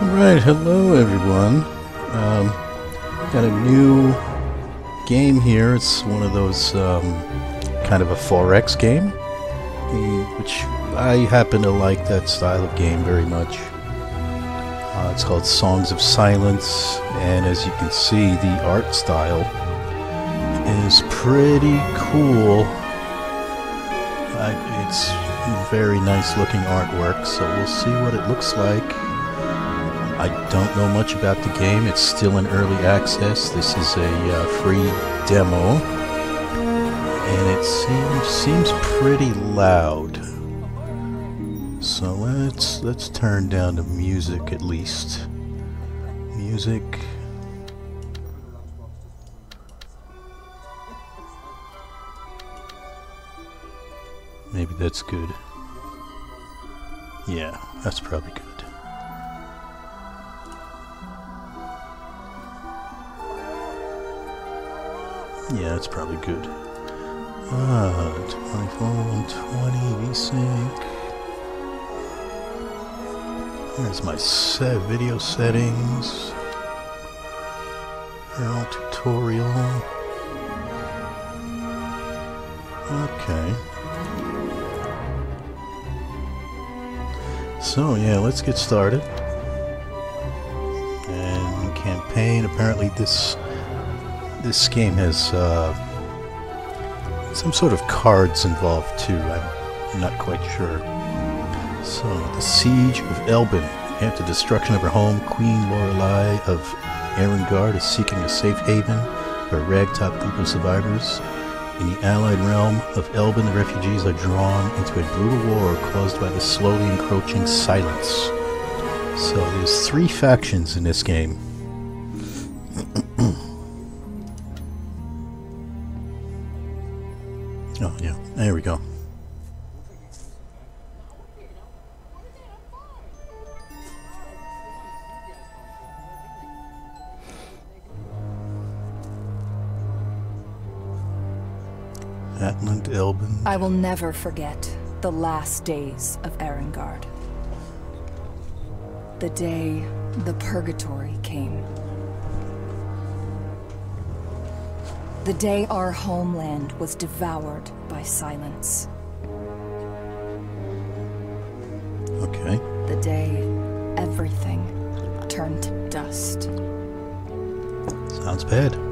Right, hello everyone. Um, got a new game here. It's one of those um, kind of a 4X game, which I happen to like that style of game very much. Uh, it's called Songs of Silence, and as you can see, the art style is pretty cool. It's very nice looking artwork, so we'll see what it looks like. I don't know much about the game. It's still in early access. This is a uh, free demo, and it seems seems pretty loud. So let's let's turn down the music at least. Music. Maybe that's good. Yeah, that's probably good. Yeah, that's probably good. Ah, 24, 120, VSync. There's my set video settings. Arrow tutorial. Okay. So yeah, let's get started. And campaign, apparently this this game has uh, some sort of cards involved too. I'm not quite sure. So, the Siege of Elbin. After destruction of her home, Queen Lorelei of Erengard is seeking a safe haven for a ragtop group of survivors. In the allied realm of Elbin, the refugees are drawn into a brutal war caused by the slowly encroaching silence. So there's three factions in this game. I will never forget the last days of Erengard. The day the Purgatory came. The day our homeland was devoured by silence. Okay. The day everything turned to dust. Sounds bad.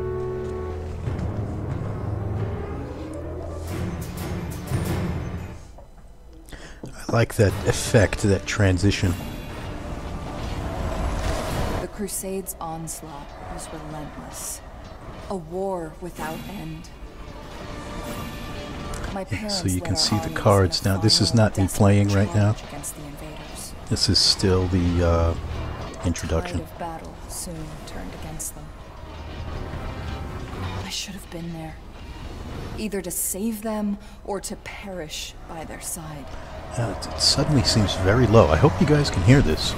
I like that effect, that transition. The Crusades' onslaught was relentless. A war without end. My Yeah, parents so you can see the cards now. This is not me playing right now. charge against the invaders. This is still the uh, The introduction. tide battle soon turned against them. I should have been there. Either to save them or to perish by their side. Yeah, it, it suddenly seems very low. I hope you guys can hear this.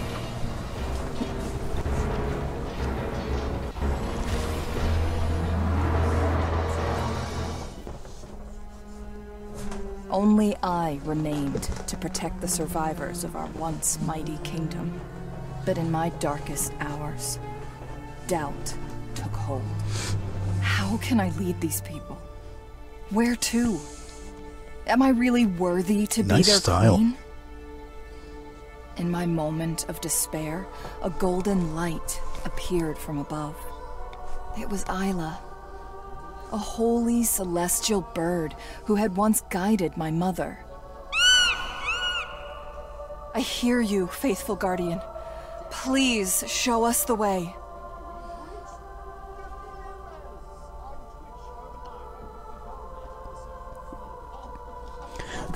Only I remained to protect the survivors of our once mighty kingdom. But in my darkest hours, doubt took hold. How can I lead these people? Where to? Am I really worthy to be Nice their style. queen? In my moment of despair, a golden light appeared from above. It was Isla, a holy celestial bird who had once guided my mother. I hear you, faithful guardian. Please show us the way.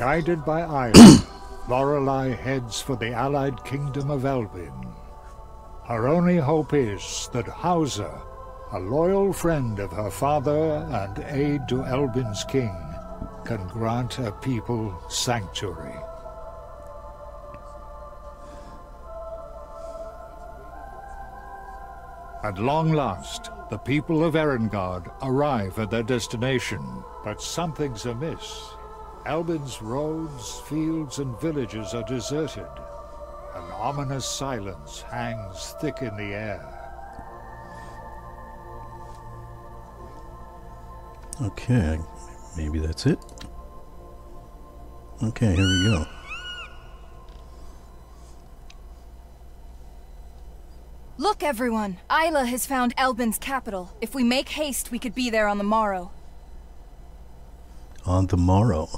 Guided by Iron, Lorelei heads for the allied kingdom of Elbin. Her only hope is that Hauser, a loyal friend of her father and aide to Elbin's king, can grant her people sanctuary. At long last, the people of Erengard arrive at their destination, but something's amiss. Elbin's roads, fields, and villages are deserted. An ominous silence hangs thick in the air. Okay, maybe that's it. Okay, here we go. Look, everyone! Isla has found Elbin's capital. If we make haste, we could be there on the morrow. On the morrow.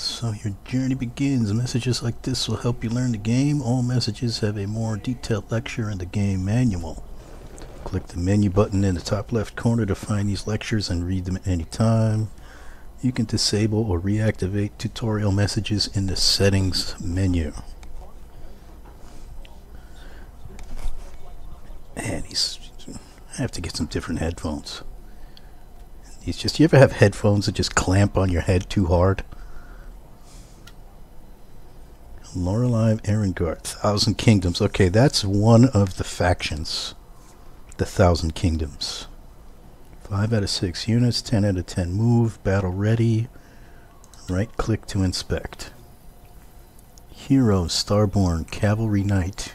So your journey begins. Messages like this will help you learn the game. All messages have a more detailed lecture in the game manual. Click the menu button in the top left corner to find these lectures and read them at any time. You can disable or reactivate tutorial messages in the settings menu. Man, he's. I have to get some different headphones. He's just, you ever have headphones that just clamp on your head too hard? Lorelei Erengard, Thousand Kingdoms. Okay, that's one of the factions. The Thousand Kingdoms. 5 out of 6 units, 10 out of 10 move, battle ready. Right click to inspect. Hero, Starborn, Cavalry Knight.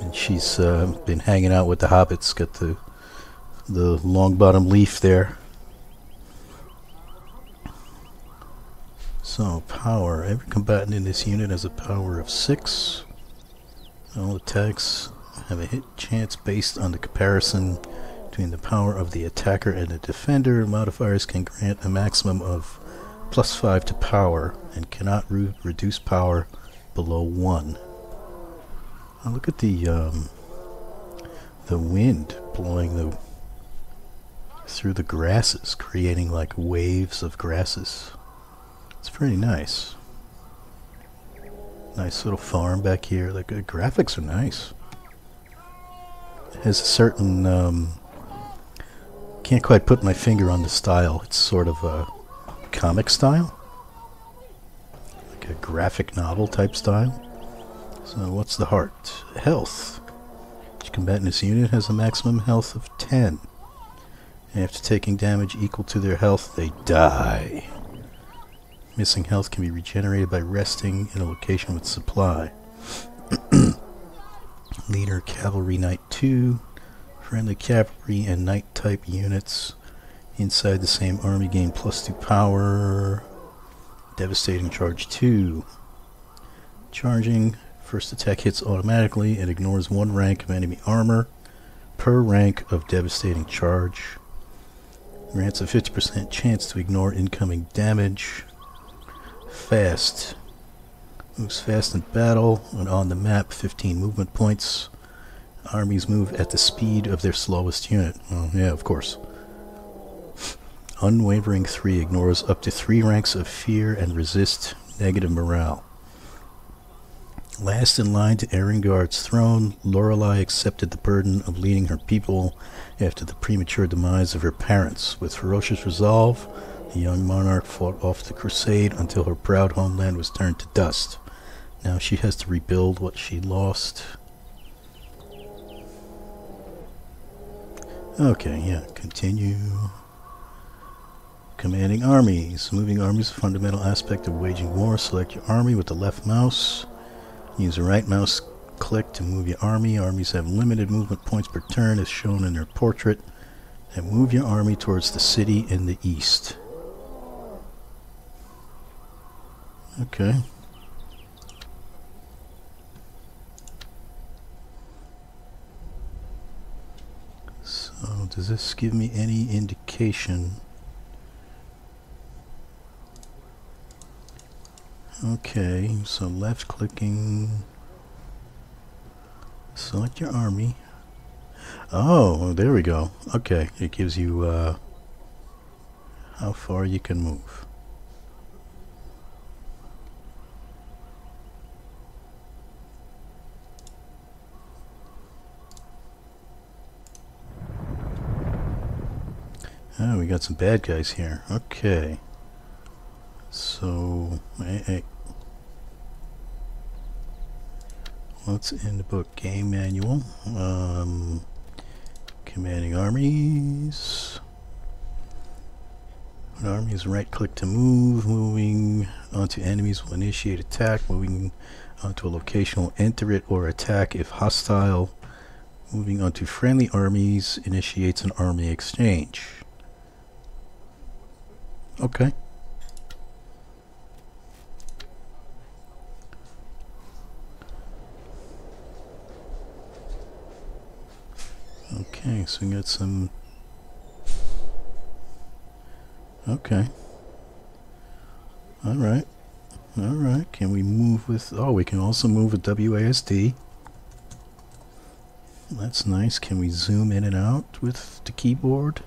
And she's uh, been hanging out with the hobbits, got the the long bottom leaf there. So, power. Every combatant in this unit has a power of 6. All attacks have a hit chance based on the comparison between the power of the attacker and the defender. Modifiers can grant a maximum of plus 5 to power and cannot re reduce power below 1. Now look at the um, the wind blowing the through the grasses, creating like waves of grasses. It's pretty nice. Nice little farm back here. The graphics are nice. It has a certain um, can't quite put my finger on the style. It's sort of a comic style, like a graphic novel type style. So what's the heart? Health. Each combatant in this unit has a maximum health of 10. After taking damage equal to their health, they die. Missing health can be regenerated by resting in a location with supply. Leader Cavalry Knight 2. Friendly cavalry and knight type units inside the same army gain plus 2 power. Devastating Charge 2. Charging. First attack hits automatically and ignores one rank of enemy armor per rank of Devastating Charge. Grants a 50% chance to ignore incoming damage. Fast. Moves fast in battle and on the map, 15 movement points. Armies move at the speed of their slowest unit. Oh, yeah, of course. Unwavering 3 ignores up to 3 ranks of fear and resist negative morale. Last in line to Erengard's throne, Lorelei accepted the burden of leading her people after the premature demise of her parents. With ferocious resolve, the young monarch fought off the crusade until her proud homeland was turned to dust. Now she has to rebuild what she lost. Okay, yeah, continue. Commanding armies. Moving armies is a fundamental aspect of waging war. Select your army with the left mouse. Use the right mouse click to move your army. Armies have limited movement points per turn as shown in their portrait. And move your army towards the city in the east. Okay. So, does this give me any indication? Okay, so left clicking. Select your army. Oh, there we go. Okay, it gives you uh, how far you can move. Oh, we got some bad guys here. Okay. So, hey, hey. what's in the book? Game manual. Um, commanding armies. When armies right click to move, moving onto enemies will initiate attack, moving onto a location will enter it or attack if hostile. Moving onto friendly armies initiates an army exchange. Okay. Okay, so we got some. Okay. Alright. Alright, can we move with. Oh, we can also move with WASD. That's nice. Can we zoom in and out with the keyboard?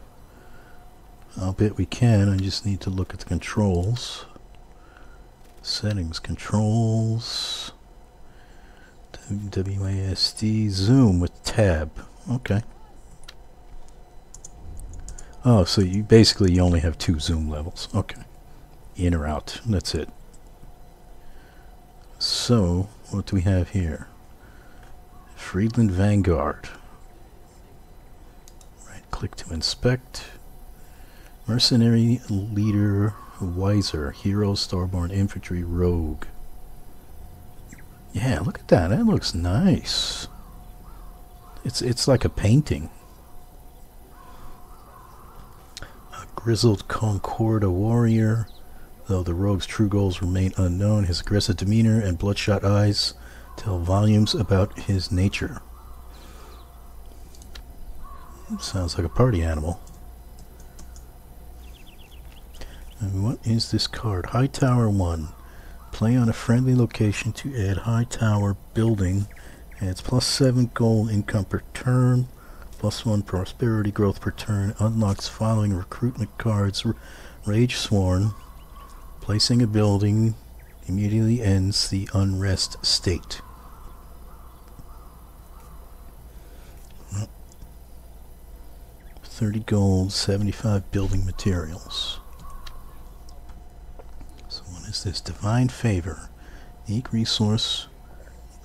I'll bet we can. I just need to look at the controls. Settings, controls. WASD, zoom with tab. Okay. Oh, so you basically you only have two zoom levels. Okay. In or out. That's it. So, what do we have here? Friedland Vanguard. Right click to inspect. Mercenary Leader Wiser, Hero Starborn Infantry Rogue. Yeah, look at that. That looks nice. It's it's like a painting. A grizzled Concorda warrior. Though the rogue's true goals remain unknown, his aggressive demeanor and bloodshot eyes tell volumes about his nature. Sounds like a party animal. And what is this card? High Tower 1. Play on a friendly location to add High Tower building. Adds plus 7 gold income per turn. Plus 1 prosperity growth per turn. Unlocks following recruitment cards. Rage Sworn. Placing a building immediately ends the unrest state. 30 gold, 75 building materials. This? Divine Favor. Unique resource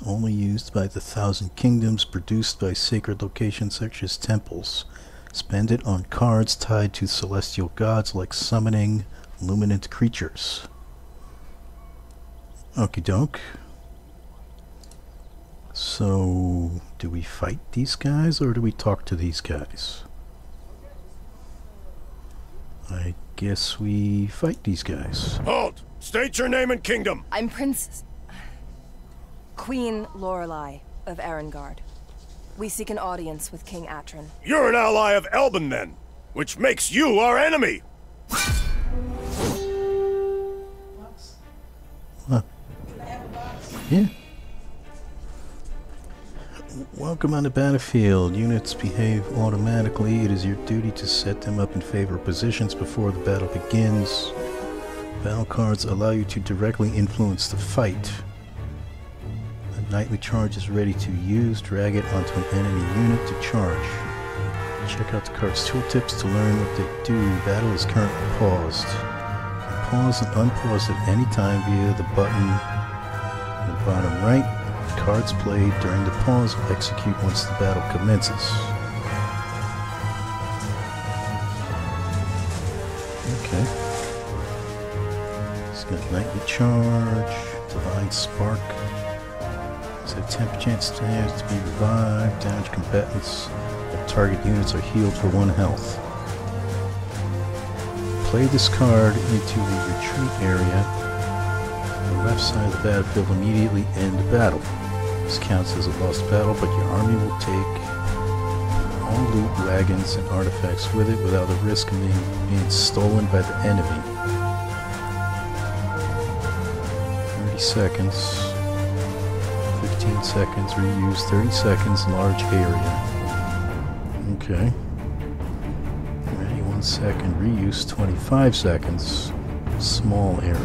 only used by the Thousand Kingdoms, produced by sacred locations such as temples. Spend it on cards tied to celestial gods like summoning luminant creatures. Okie doke. So, do we fight these guys or do we talk to these guys? I guess we fight these guys. Halt! State your name and kingdom! I'm Princess... Queen Lorelei of Erengard. We seek an audience with King Atron. You're an ally of Elbin, then, which makes you our enemy! What? Yeah. Welcome on the battlefield. Units behave automatically. It is your duty to set them up in favor positions before the battle begins. Battle cards allow you to directly influence the fight. A knightly charge is ready to use. Drag it onto an enemy unit to charge. Check out the card's tooltips to learn what they do. Battle is currently paused. Pause and unpause at any time via the button in the bottom right Cards played during the pause will execute once the battle commences. Got Knightly Charge, Divine Spark. A 10% chance to be revived. Damage combatants target units are healed for one health. Play this card into the retreat area on the left side of the battlefield immediately end the battle. This counts as a lost battle, but your army will take all loot, wagons, and artifacts with it without the risk of being, being stolen by the enemy. Seconds. 15 seconds, reuse 30 seconds, large area. Okay. Ready, one second, reuse 25 seconds, small area.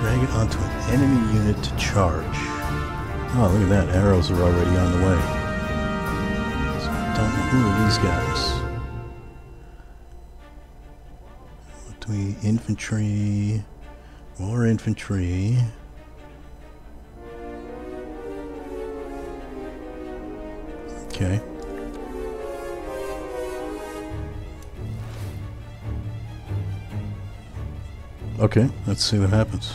Drag it onto an enemy unit to charge. Oh, look at that. Arrows are already on the way. So I don't know who are these guys. Between infantry, more infantry. Okay. Okay, let's see what happens.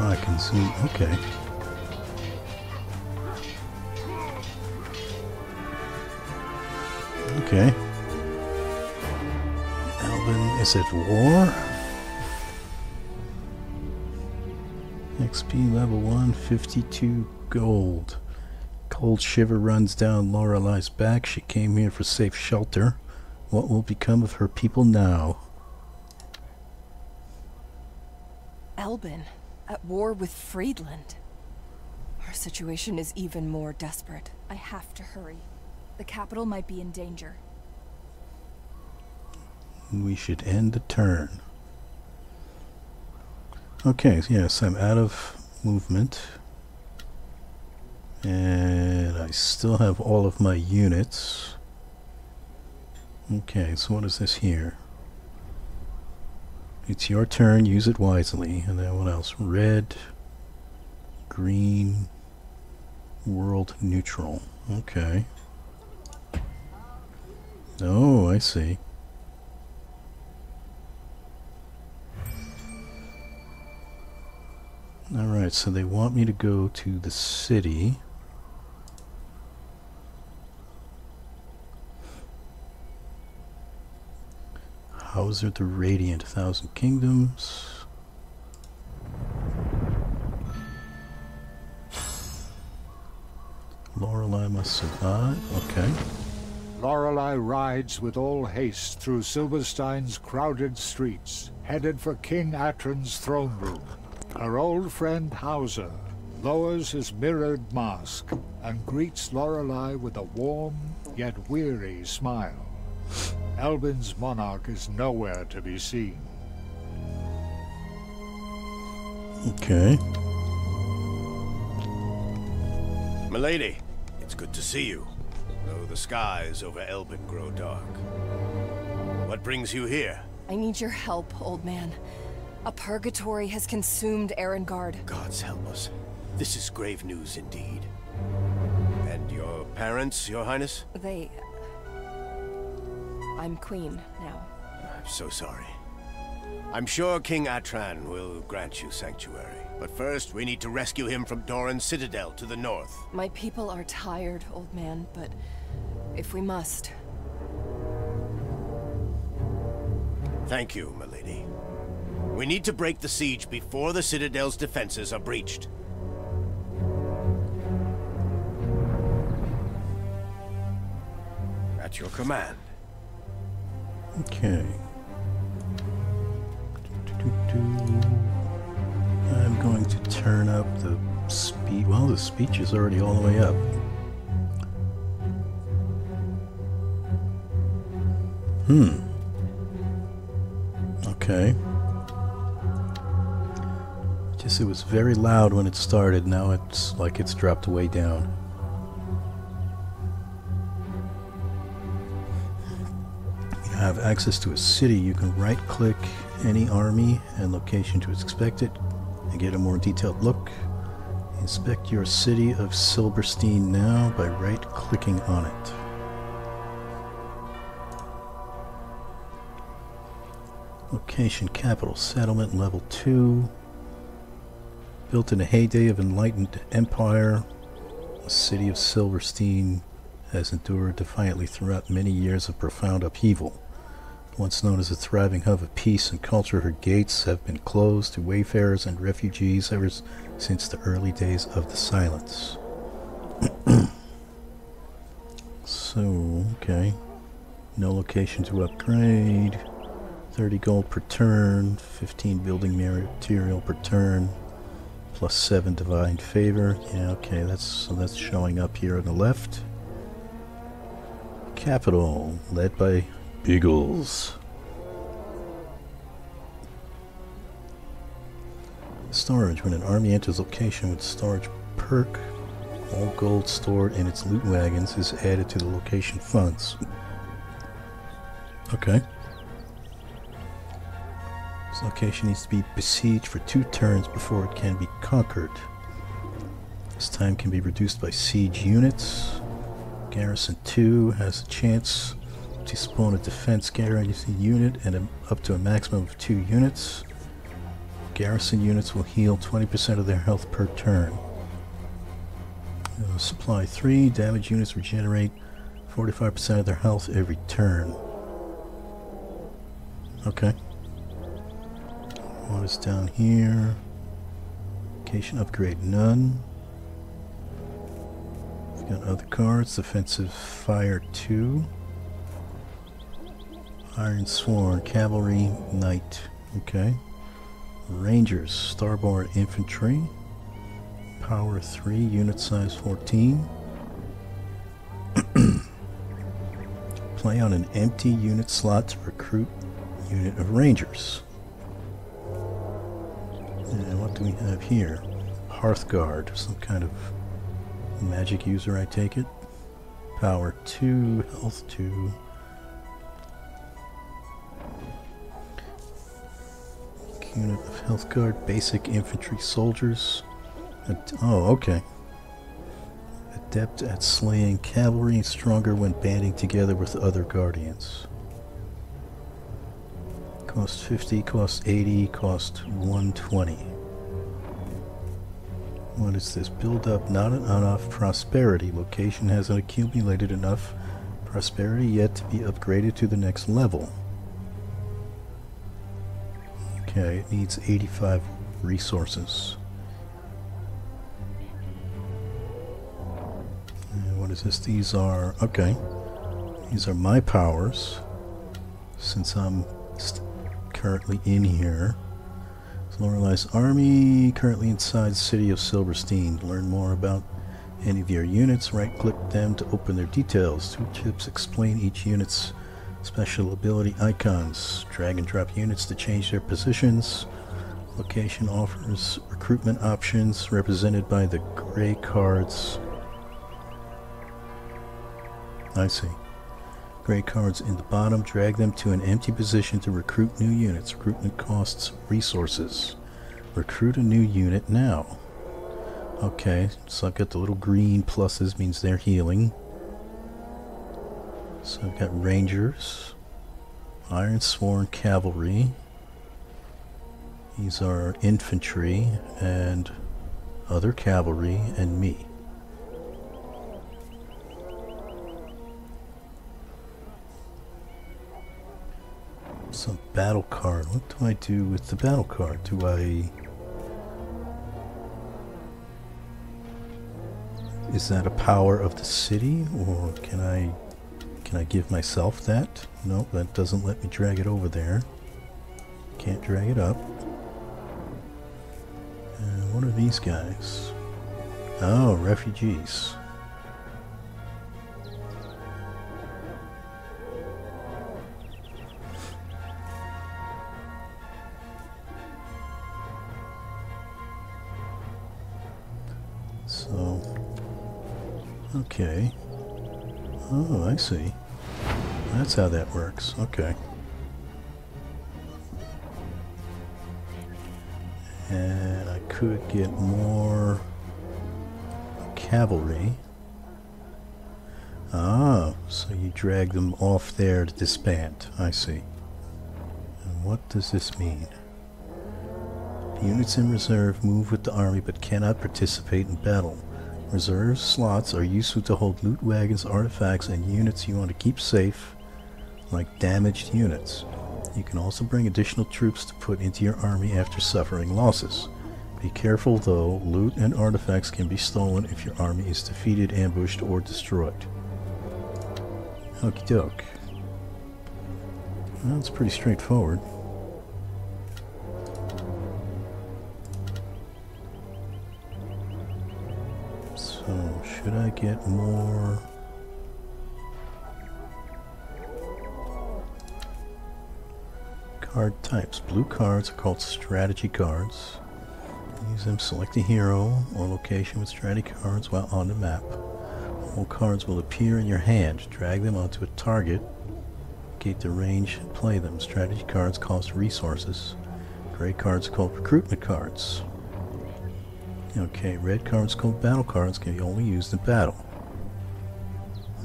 I can see, Okay. Okay. Elbin is at war. Level 152 gold. Cold shiver runs down Lorelei's back. She came here for safe shelter. What will become of her people now? Elbin, at war with Friedland. Our situation is even more desperate. I have to hurry. The capital might be in danger. We should end the turn. Okay, yes, I'm out of movement. And I still have all of my units. Okay, so what is this here? It's your turn, use it wisely. And then what else? Red, green, world neutral. Okay. Oh, I see. Alright, so they want me to go to the city. Hauser the Radiant, Thousand Kingdoms. Lorelei must survive. Okay. Lorelei rides with all haste through Silverstein's crowded streets, headed for King Atron's throne room. Her old friend Hauser lowers his mirrored mask and greets Lorelei with a warm yet weary smile. Elbin's monarch is nowhere to be seen. Okay. Milady, it's good to see you. Though the skies over Elbin grow dark. What brings you here? I need your help, old man. A purgatory has consumed Erengard. Gods help us. This is grave news indeed. And your parents, your highness? They... I'm queen now. I'm so sorry. I'm sure King Atron will grant you sanctuary. But first, we need to rescue him from Doran's citadel to the north. My people are tired, old man, but if we must. Thank you, milady. We need to break the siege before the citadel's defenses are breached. At your command. Okay. I'm going to turn up the speed. Well, the speech is already all the way up. Hmm. Okay. It was very loud when it started. Now it's like it's dropped way down. You have access to a city. You can right click any army and location to inspect it and get a more detailed look. Inspect your city of Silberstein now by right clicking on it. Location capital settlement level 2. Built in a heyday of enlightened empire, the city of Silverstein has endured defiantly throughout many years of profound upheaval. Once known as a thriving hub of peace and culture, her gates have been closed to wayfarers and refugees ever since the early days of the silence. so, okay. No location to upgrade. 30 gold per turn, 15 building material per turn, plus 7 divine favor. Yeah, okay, that's so that's showing up here on the left. Capital, led by Biggles. Storage. When an army enters location with storage perk, all gold stored in its loot wagons is added to the location funds. Okay. This location needs to be besieged for two turns before it can be conquered. This time can be reduced by siege units. Garrison 2 has a chance to spawn a defense garrison unit and a, up to a maximum of two units. Garrison units will heal 20% of their health per turn. Uh, supply 3, damage units regenerate 45% of their health every turn. Okay. What is down here? Location upgrade none. We've got other cards. Defensive fire 2. Iron Sworn, Cavalry, Knight. Okay. Rangers, Starborn Infantry. Power 3, unit size 14. Play on an empty unit slot to recruit unit of Rangers. And what do we have here? Hearthguard, some kind of magic user, I take it. Power 2, health 2. Unit of Hearthguard, basic infantry soldiers. Ad oh, okay. Adept at slaying cavalry, stronger when banding together with other guardians. Cost 50, cost 80, cost 120. What is this? Build up not enough prosperity. Location hasn't accumulated enough prosperity yet to be upgraded to the next level. Okay, it needs 85 resources. What is this? These are, okay. These are my powers. Since I'm currently in here. It's Lorelei's army, currently inside city of Silverstein. Learn more about any of your units, right-click them to open their details. Tooltips explain each unit's special ability icons. Drag and drop units to change their positions. Location offers recruitment options represented by the gray cards. I see. Gray cards in the bottom, drag them to an empty position to recruit new units. Recruitment costs resources. Recruit a new unit now. Okay, so I've got the little green pluses, means they're healing. So I've got Rangers, Iron Sworn Cavalry. These are infantry and other cavalry and me. Some battle card. What do I do with the battle card? Do I... Is that a power of the city? Or can I... Can I give myself that? No, that doesn't let me drag it over there. Can't drag it up. And what are these guys? Oh, refugees. Okay. Oh, I see. That's how that works. Okay. And I could get more cavalry. Ah, so you drag them off there to disband. I see. And what does this mean? Units in reserve move with the army but cannot participate in battle. Reserve slots are useful to hold loot wagons, artifacts, and units you want to keep safe, like damaged units. You can also bring additional troops to put into your army after suffering losses. Be careful though, loot and artifacts can be stolen if your army is defeated, ambushed, or destroyed. Okie doke. That's pretty straightforward. Should I get more... Card types. Blue cards are called strategy cards. Use them select a hero or location with strategy cards while on the map. All cards will appear in your hand. Drag them onto a target. Gate the range and play them. Strategy cards cost resources. Gray cards are called recruitment cards. Okay, red cards called battle cards can be only used in battle.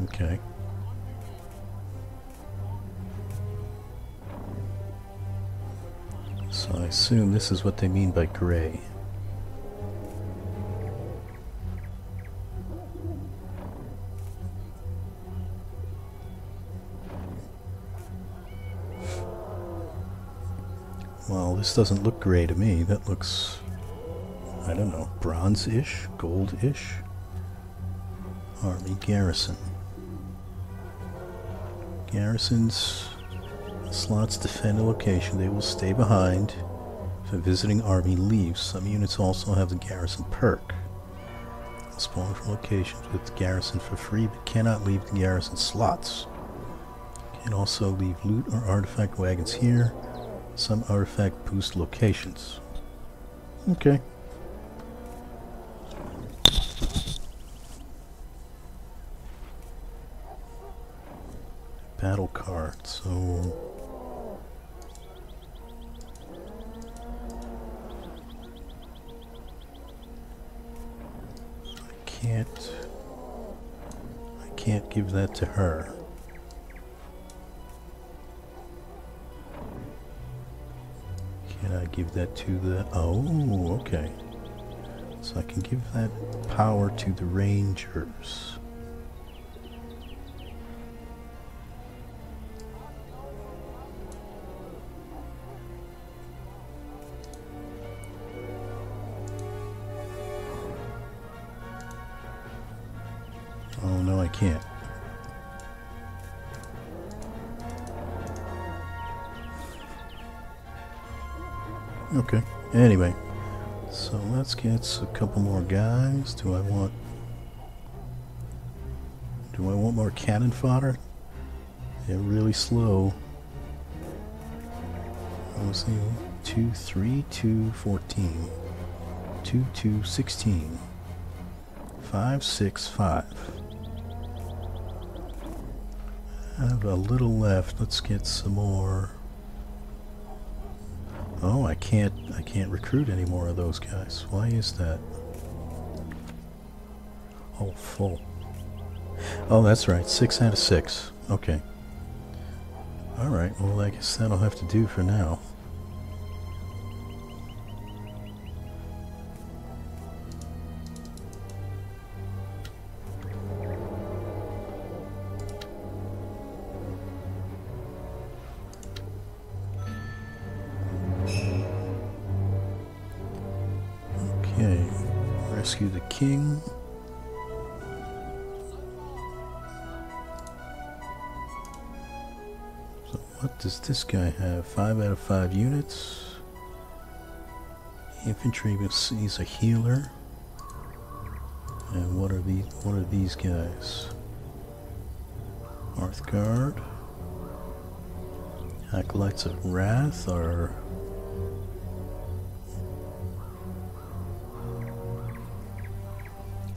Okay. So I assume this is what they mean by gray. Well, this doesn't look gray to me. That looks, I don't know, bronze-ish, gold-ish. Army garrison. Garrisons slots defend a location. They will stay behind if a visiting army leaves. Some units also have the garrison perk. Spawn from locations with the garrison for free, but cannot leave the garrison slots. Can also leave loot or artifact wagons here. Some artifact boost locations. Okay. That to her. Can I give that to the... Oh, okay. So I can give that power to the rangers. Anyway, so let's get a couple more guys. Do I want... Do I want more cannon fodder? They're really slow. Let's see. 2, 3, 2, 14. 2, 2, 16. 5, 6, 5. I have a little left. Let's get some more. Can't I can't recruit any more of those guys. Why is that? Oh, full. Oh, that's right. 6 out of 6. Okay. Alright, well I guess that'll have to do for now. This guy have? Five out of five units. Infantry, he's a healer. And what are these? What are these guys? Hearthguard. Acolytes of Wrath are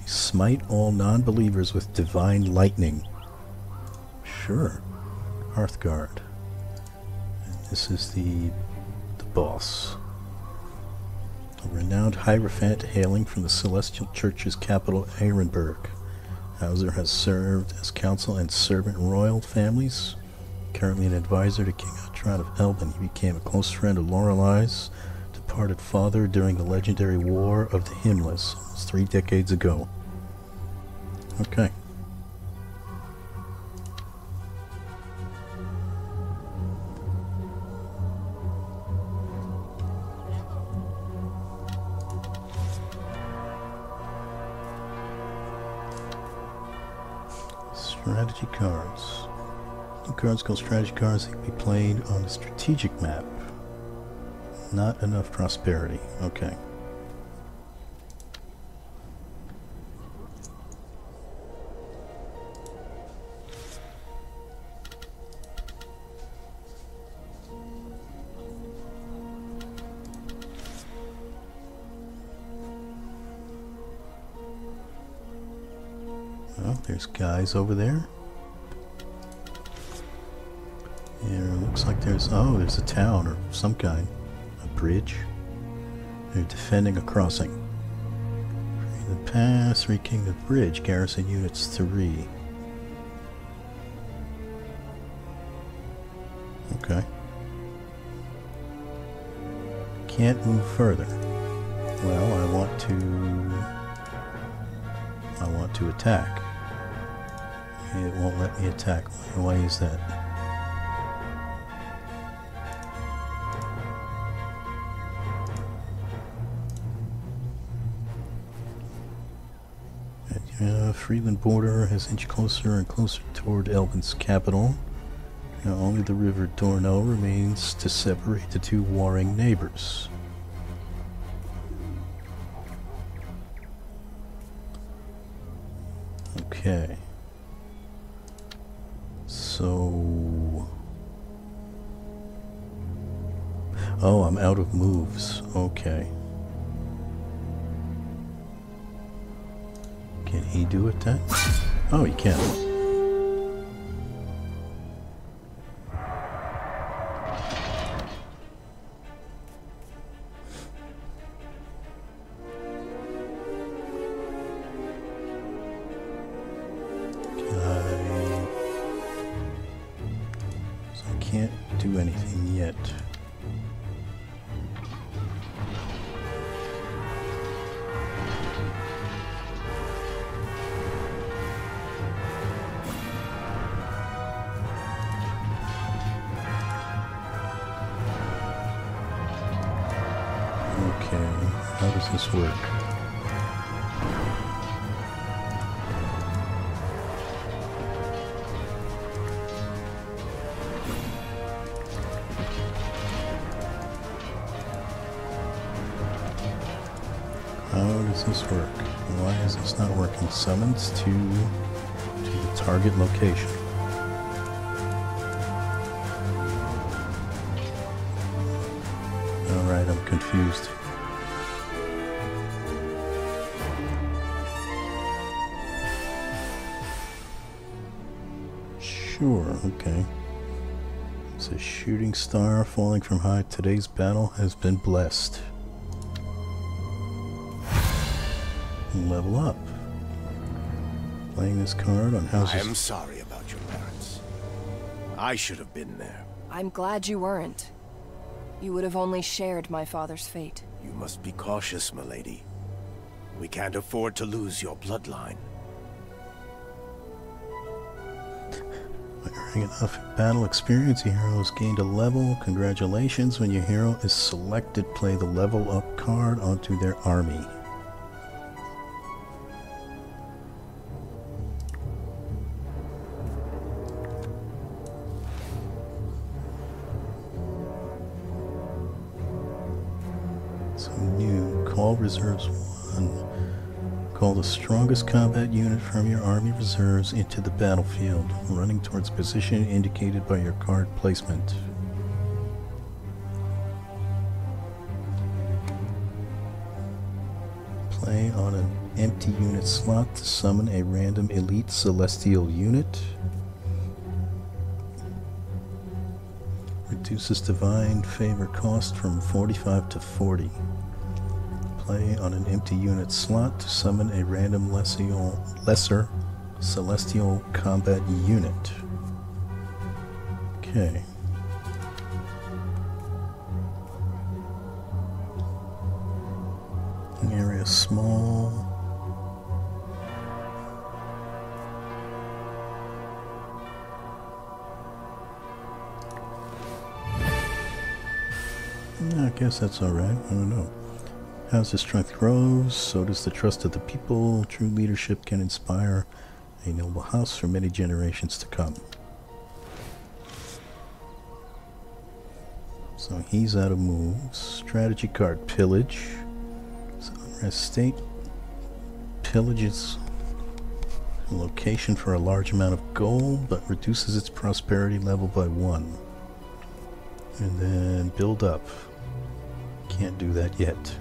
Smite all non-believers with divine lightning. Sure. Hearthguard. This is the the boss. A renowned Hierophant hailing from the Celestial Church's capital, Ehrenberg. Hauser has served as counsel and servant royal families. Currently an advisor to King Atron of Elbin, he became a close friend of Lorelei's departed father during the legendary War of the Himless, three decades ago. Okay. Cards. Called strategy cards that can be played on the strategic map. Not enough prosperity. Okay. Well, there's guys over there. Like there's oh, there's a town or some kind, a bridge. They're defending a crossing. The pass, Three Kingdom Bridge, garrison units three. Okay. Can't move further. Well, I want to. I want to attack. It won't let me attack. Why is that? Friedland border has inched closer and closer toward Elbin's capital. Now only the River Dorno remains to separate the two warring neighbors. Okay. So... Oh, I'm out of moves. Okay. He do then? Oh, he. Can Summons to to the target location. Alright, I'm confused. Sure, okay. It's a shooting star falling from high. Today's battle has been blessed. Playing this card on I am sorry about your parents. I should have been there. I'm glad you weren't. You would have only shared my father's fate. You must be cautious, milady. We can't afford to lose your bloodline. By earning enough battle experience, your hero has gained a level. Congratulations, when your hero is selected, play the level up card onto their army. Strongest combat unit from your army reserves into the battlefield, running towards position indicated by your card placement. Play on an empty unit slot to summon a random elite celestial unit. Reduces divine favor cost from 45 to 40 play on an empty unit slot to summon a random lesser, lesser celestial combat unit. Okay. Area small. I guess that's alright. I don't know. As the strength grows, so does the trust of the people. True leadership can inspire a noble house for many generations to come. So he's out of moves. Strategy card, pillage. So unrest state pillages location for a large amount of gold, but reduces its prosperity level by one. And then build up. Can't do that yet.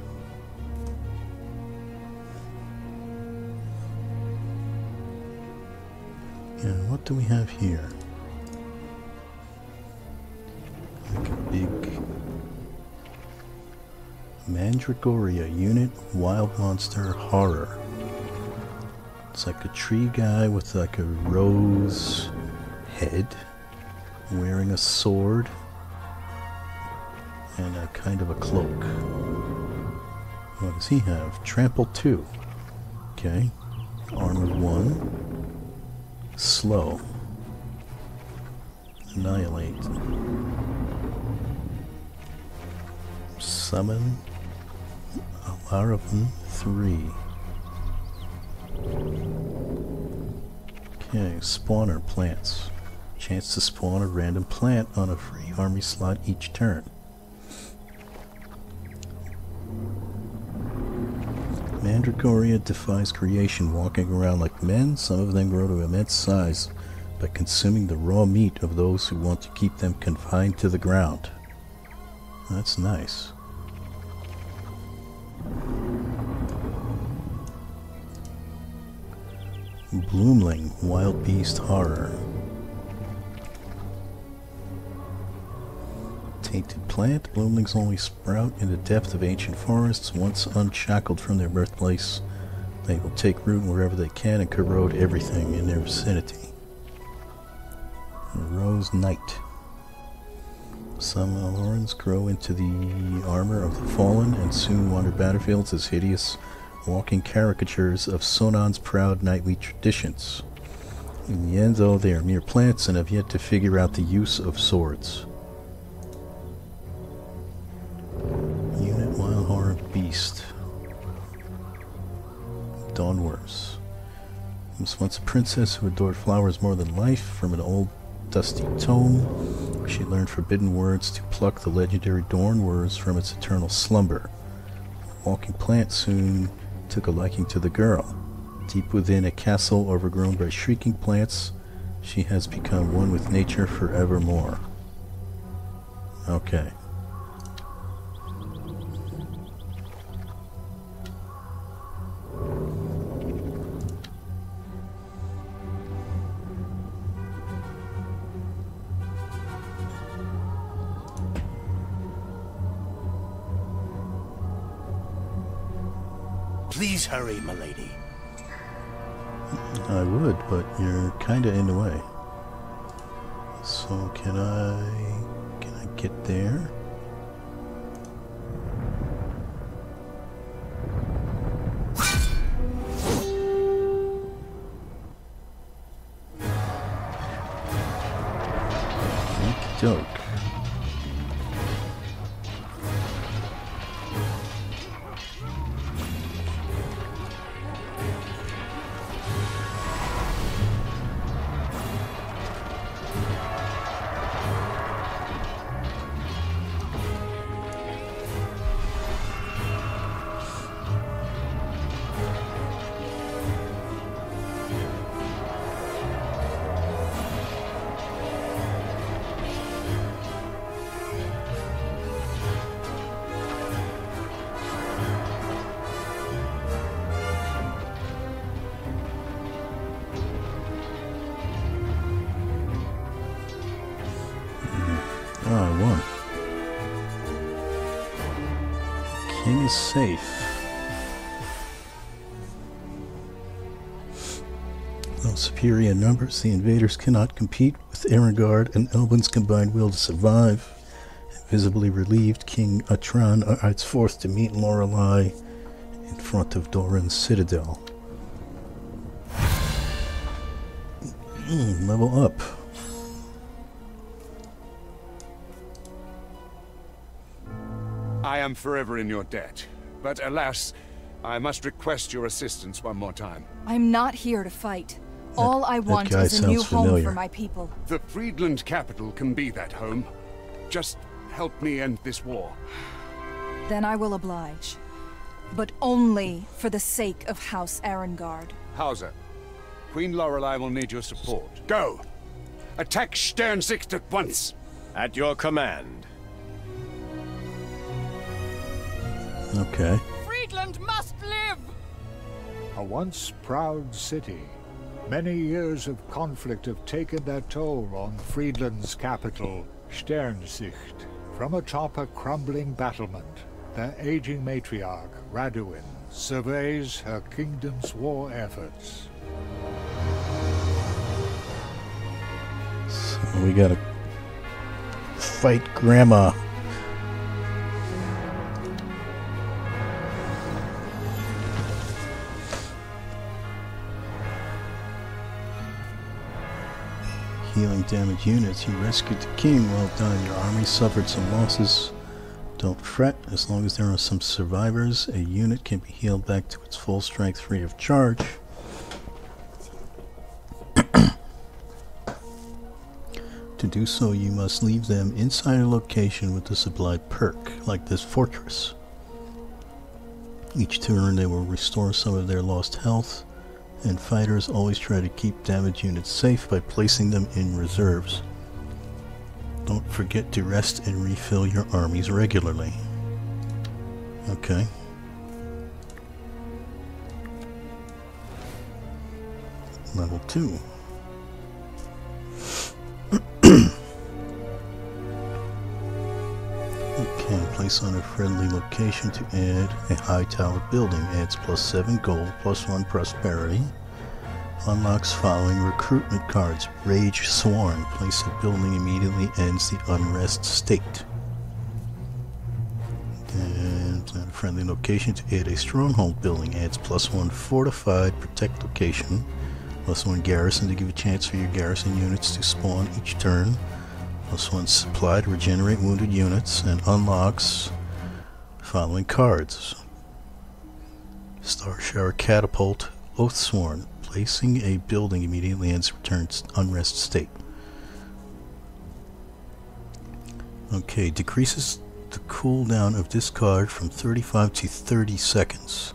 And what do we have here? Like a big Mandragoria unit, wild monster, horror. It's like a tree guy with like a rose head, wearing a sword and a kind of a cloak. What does he have? Trample 2. Okay. Armor 1. Slow. Annihilate. Summon. Alaravan 3. Okay, spawner plants. Chance to spawn a random plant on a free army slot each turn. Mandragoria defies creation, walking around like men. Some of them grow to immense size by consuming the raw meat of those who want to keep them confined to the ground. That's nice. Bloomling, Wild Beast Horror. Tainted plant. Bloomlings only sprout in the depth of ancient forests. Once unshackled from their birthplace, they will take root wherever they can and corrode everything in their vicinity. Rose Knight. Some Alorans grow into the armor of the fallen and soon wander battlefields as hideous walking caricatures of Sonon's proud knightly traditions. In the end, though, they are mere plants and have yet to figure out the use of swords. Dawnworms. Was once a princess who adored flowers more than life. From an old dusty tome, she learned forbidden words to pluck the legendary Dawnworms from its eternal slumber. The walking plant soon took a liking to the girl. Deep within a castle overgrown by shrieking plants, she has become one with nature forevermore. Okay. Hurry, milady. I would, but you're kinda in the way. So can I can I get there? Numbers, the invaders cannot compete with Erengard and Elbin's combined will to survive. Visibly relieved, King Atron rides forth to meet Lorelei in front of Doran's citadel. Hmm, level up. I am forever in your debt. But alas, I must request your assistance one more time. I'm not here to fight. All I want is a new sounds home for my people. The Friedland capital can be that home. Just help me end this war. Then I will oblige. But only for the sake of House Erengard. Hauser, Queen Lorelei will need your support. Go! Attack Sternsicht at once! At your command. Okay. Friedland must live! A once proud city. Many years of conflict have taken their toll on Friedland's capital, Sternsicht. From atop a crumbling battlement, their aging matriarch, Raduin, surveys her kingdom's war efforts. So we gotta fight Grandma. Healing damage units. You rescued the king. Well done. Your army suffered some losses. Don't fret. As long as there are some survivors, a unit can be healed back to its full strength free of charge. To do so, you must leave them inside a location with the supplied perk, like this fortress. Each turn, they will restore some of their lost health, and fighters always try to keep damage units safe by placing them in reserves. Don't forget to rest and refill your armies regularly. Okay. Level 2. Place on a friendly location to add a high tower building. Adds plus 7 gold, plus 1 prosperity. Unlocks following recruitment cards. Rage Sworn. Place a building immediately ends the unrest state. And a friendly location to add a stronghold building. Adds plus 1 fortified protect location. Plus 1 garrison to give a chance for your garrison units to spawn each turn plus one supply to regenerate wounded units and unlocks following cards. Star Shower Catapult Oathsworn. Placing a building immediately ends returns unrest state. Okay, decreases the cooldown of this card from 35 to 30 seconds.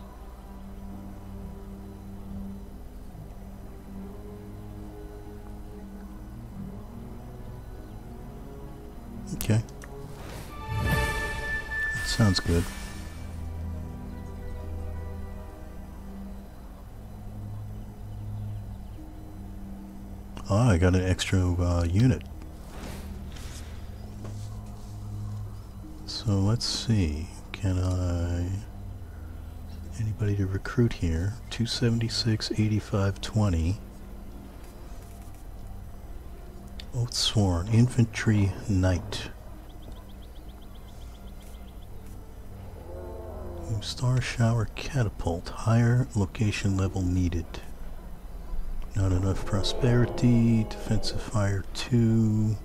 Okay. That sounds good. Oh, I got an extra uh, unit. So let's see. Can I... Anybody to recruit here? 276, 85, 20. Oath sworn. Infantry Knight. Star Shower Catapult. Higher location level needed. Not enough prosperity. Defensive fire 2.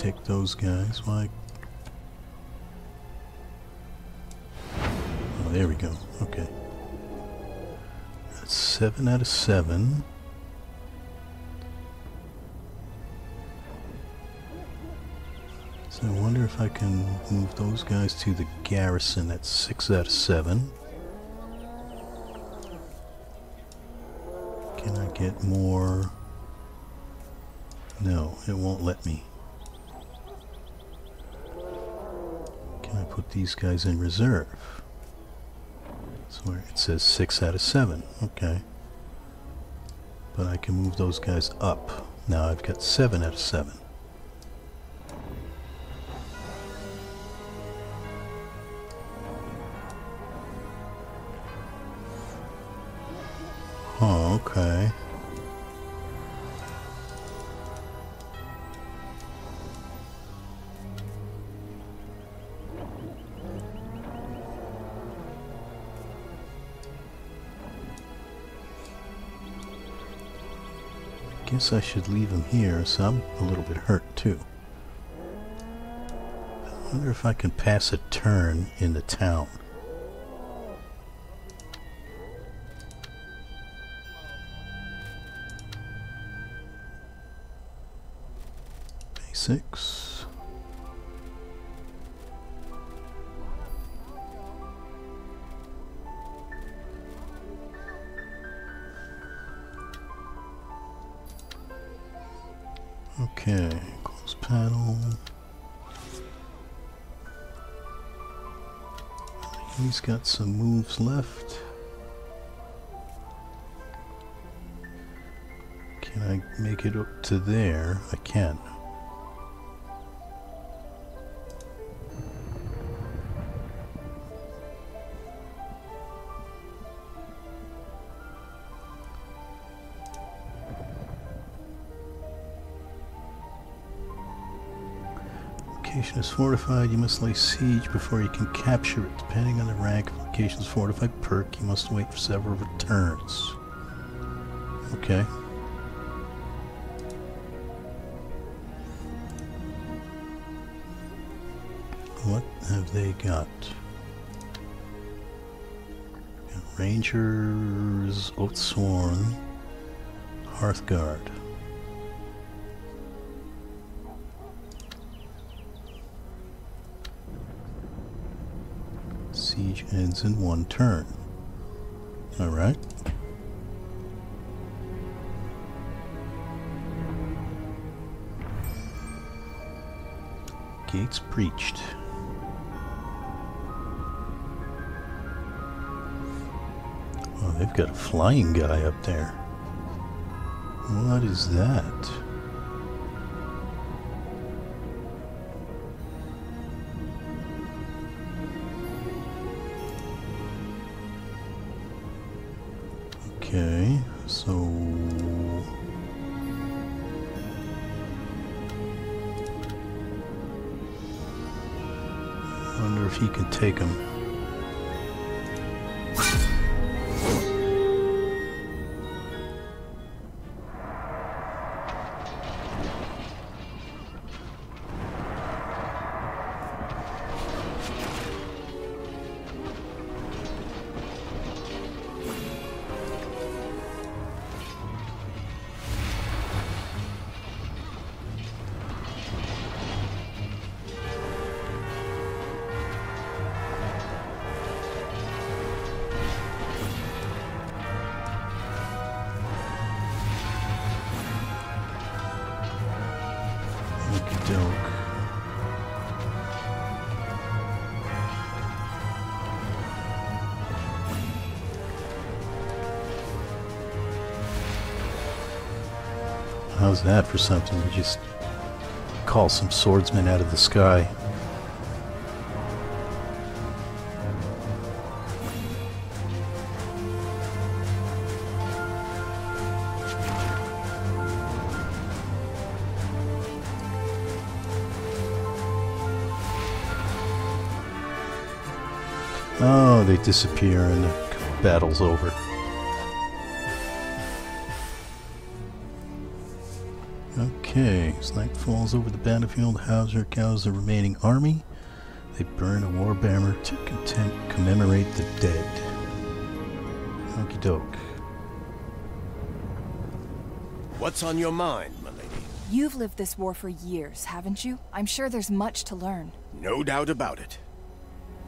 Take those guys. Why? Oh, there we go. Okay. That's seven out of seven. So I wonder if I can move those guys to the garrison. That's six out of seven. Can I get more? No, it won't let me. Put these guys in reserve? So it says 6 out of 7. Okay. But I can move those guys up. Now I've got 7 out of 7. Guess I should leave him here, so I'm a little bit hurt too. I wonder if I can pass a turn in the town. He's got some moves left. Can I make it up to there? I can. Fortified. You must lay siege before you can capture it. Depending on the rank of location's fortified perk, you must wait for several returns. Okay. What have they got? Got Rangers, Oathsworn, Hearthguard. Ends in one turn. Alright. Gates breached. Oh, they've got a flying guy up there. What is that? So wonder if he can take him. How's that for something? You just call some swordsmen out of the sky. Oh, they disappear and the battle's over. Okay, as night falls over the battlefield, Hauser cows the remaining army. They burn a war banner to content commemorate the dead. Okie doke. What's on your mind, my lady? You've lived this war for years, haven't you? I'm sure there's much to learn. No doubt about it.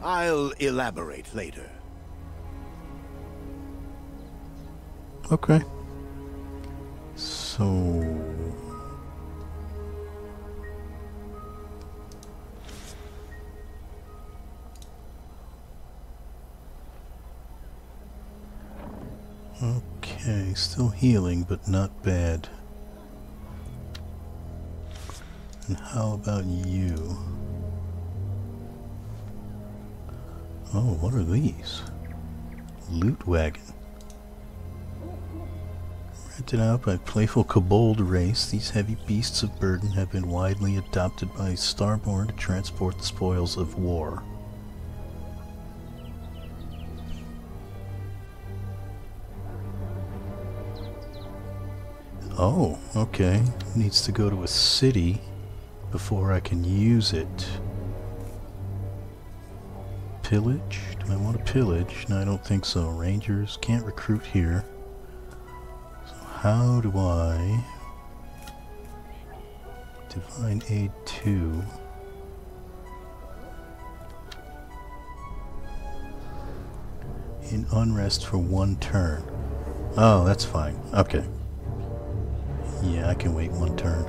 I'll elaborate later. Okay. But not bad. And how about you? Oh, what are these? Loot wagon. Rented out by playful kobold race, these heavy beasts of burden have been widely adopted by Starborn to transport the spoils of war. Oh, okay. Needs to go to a city before I can use it. pillage? Do I want to pillage? No, I don't think so. Rangers can't recruit here. So how do I... Divine Aid 2... In unrest for one turn. Oh, that's fine. Okay. Yeah, I can wait one turn.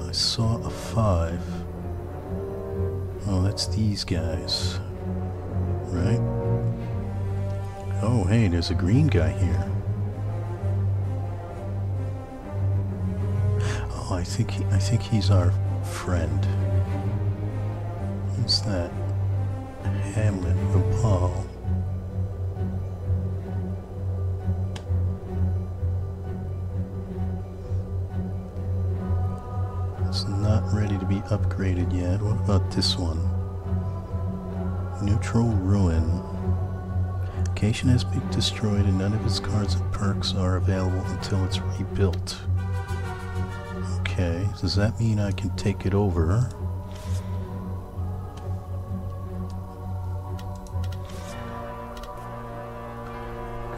I saw a 5. Oh, that's these guys. Right? Oh, hey, there's a green guy here. Oh, I think he, I think he's our friend. Who's that? Hamlet Rapal. Be upgraded yet. What about this one? Neutral Ruin. Location has been destroyed and none of its cards and perks are available until it's rebuilt. Okay, does that mean I can take it over?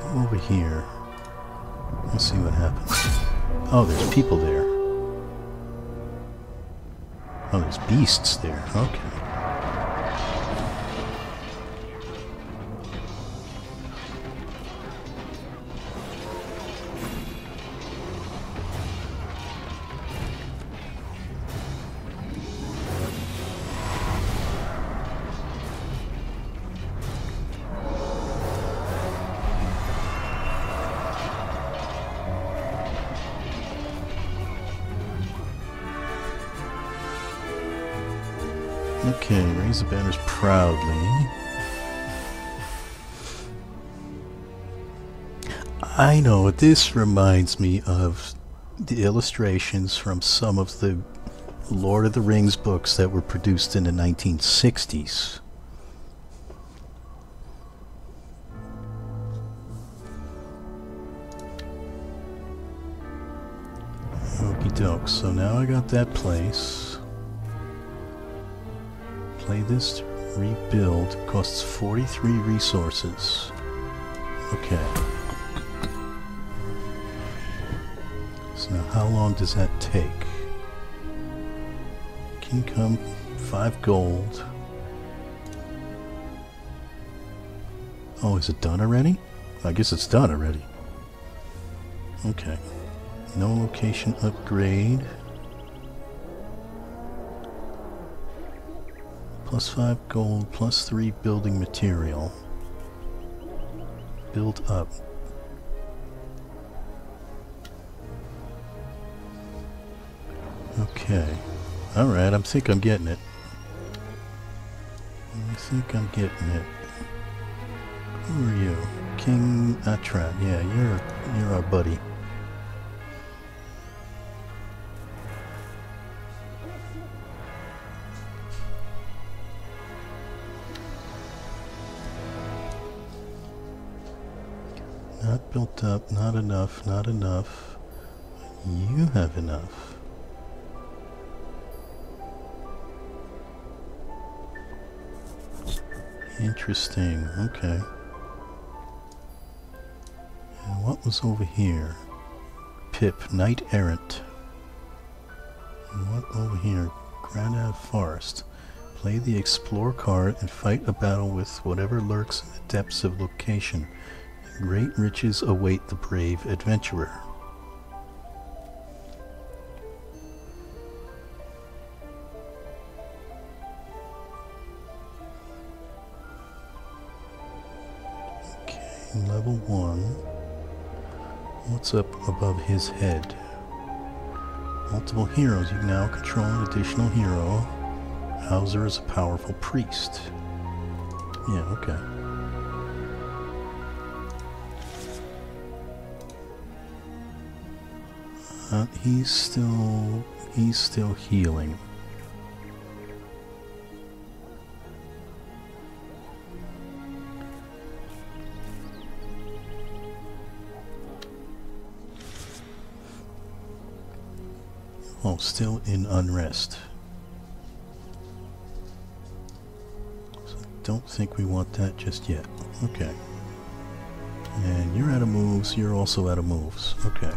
Come over here. Let's see what happens. Oh, there's people there. Oh, there's beasts there. Okay. This reminds me of the illustrations from some of the Lord of the Rings books that were produced in the 1960s. Okie doke, so now I got that place. Play this rebuild. Costs 43 resources. Okay. How long does that take? Can come 5 gold. Oh, is it done already? I guess it's done already. Okay. No location upgrade. Plus 5 gold, plus 3 building material. Build up. Okay. Alright, I think I'm getting it. I think I'm getting it. Who are you? King Atron. Yeah, you're you're our buddy. Not built up, not enough, not enough. You have enough. Interesting, okay. And what was over here? Pip, Knight Errant. And what over here? Granav Forest. Play the Explore card and fight a battle with whatever lurks in the depths of location. Great riches await the brave adventurer. Up above his head? Multiple heroes. You now control an additional hero. Hauser is a powerful priest. Yeah, okay. Uh, he's still he's still healing. Still in unrest. So don't think we want that just yet. Okay. And you're out of moves. You're also out of moves. Okay.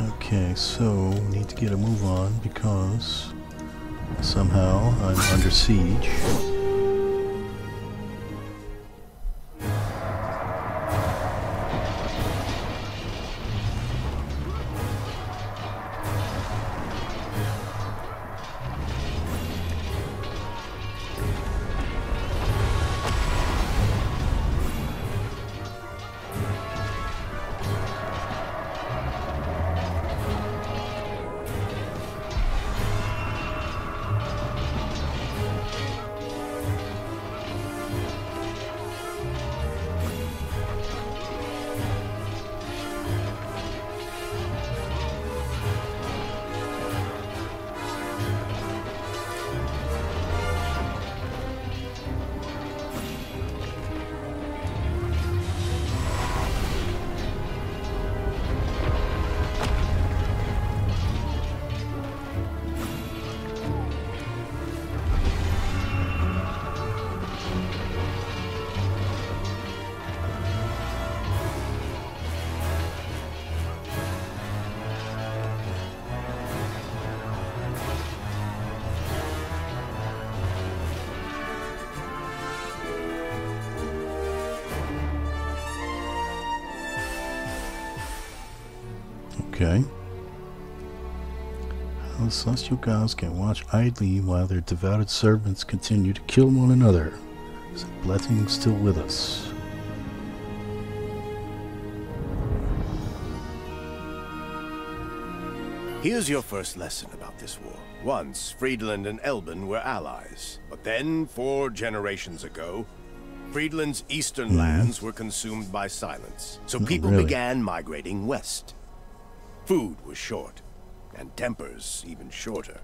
Okay, so we need to get a move on because somehow I'm under siege. Okay. How the celestial gods can watch idly while their devoted servants continue to kill one another. Is the blessing still with us? Here's your first lesson about this war. Once, Friedland and Elbin were allies. But then, four generations ago, Friedland's eastern hmm. lands were consumed by silence. So people really? began migrating west. Food was short, and tempers even shorter.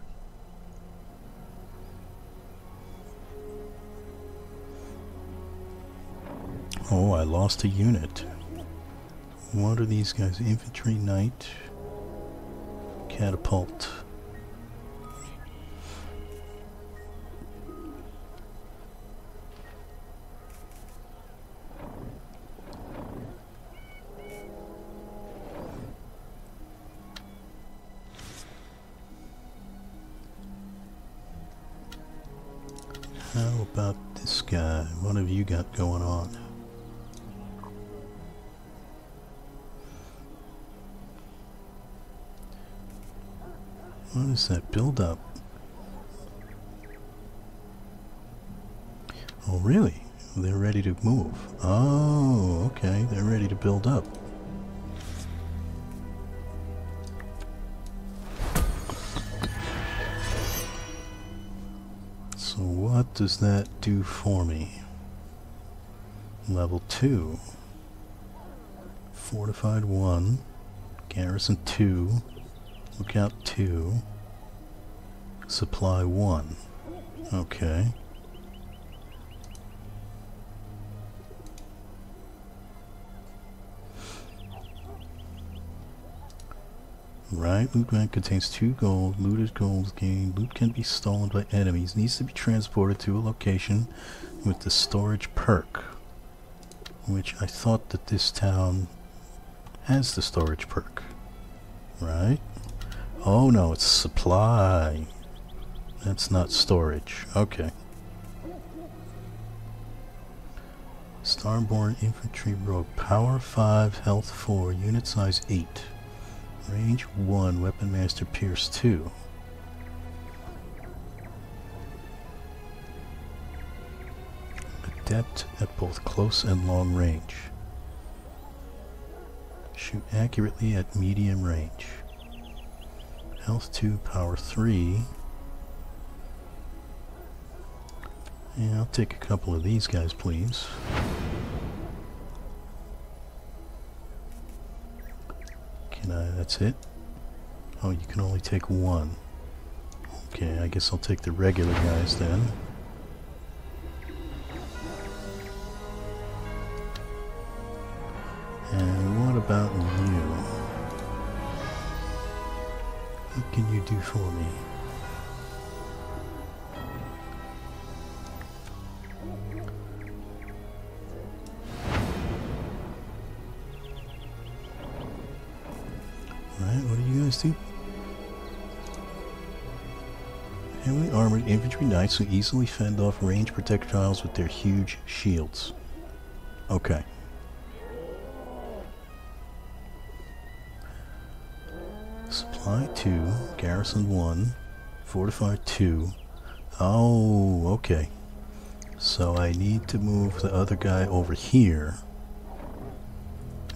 Oh, I lost a unit. What are these guys? Infantry knight. Catapult. How about this guy? What have you got going on? What is that build up? Oh, really? They're ready to move. Oh, okay. They're ready to build up. So what does that do for me? Level 2. Fortified 1. Garrison 2. Lookout 2. Supply 1. Okay. Right, loot rank contains two gold. Looted gold gained. Loot can be stolen by enemies. Needs to be transported to a location with the storage perk. Which I thought that this town has the storage perk. Right? Oh no, it's supply. That's not storage. Okay. Starborn Infantry Rogue. Power 5, Health 4, Unit Size 8. Range 1, Weapon Master Pierce 2. Adept at both close and long range. Shoot accurately at medium range. Health 2, Power 3. Yeah, I'll take a couple of these guys, please. Can I, that's it? Oh, you can only take one. Okay, I guess I'll take the regular guys then. Knights who easily fend off range projectiles with their huge shields. Okay. Supply 2, Garrison 1, Fortify 2. Oh, okay. So I need to move the other guy over here.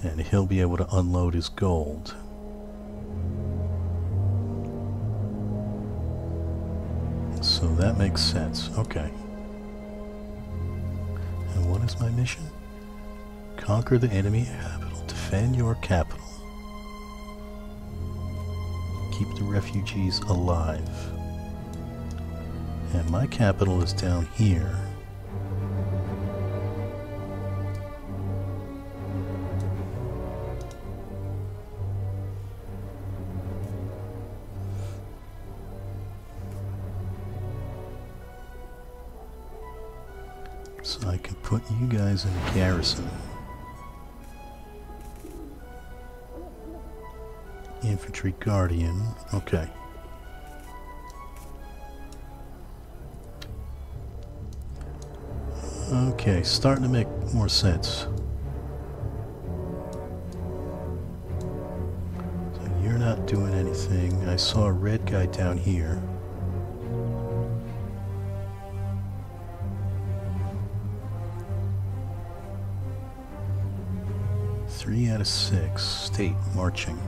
And he'll be able to unload his gold. That makes sense. Okay. And what is my mission? Conquer the enemy capital. Defend your capital. Keep the refugees alive. And my capital is down here. Guardian. Okay. Okay, starting to make more sense. So you're not doing anything. I saw a red guy down here. Three out of six. State marching.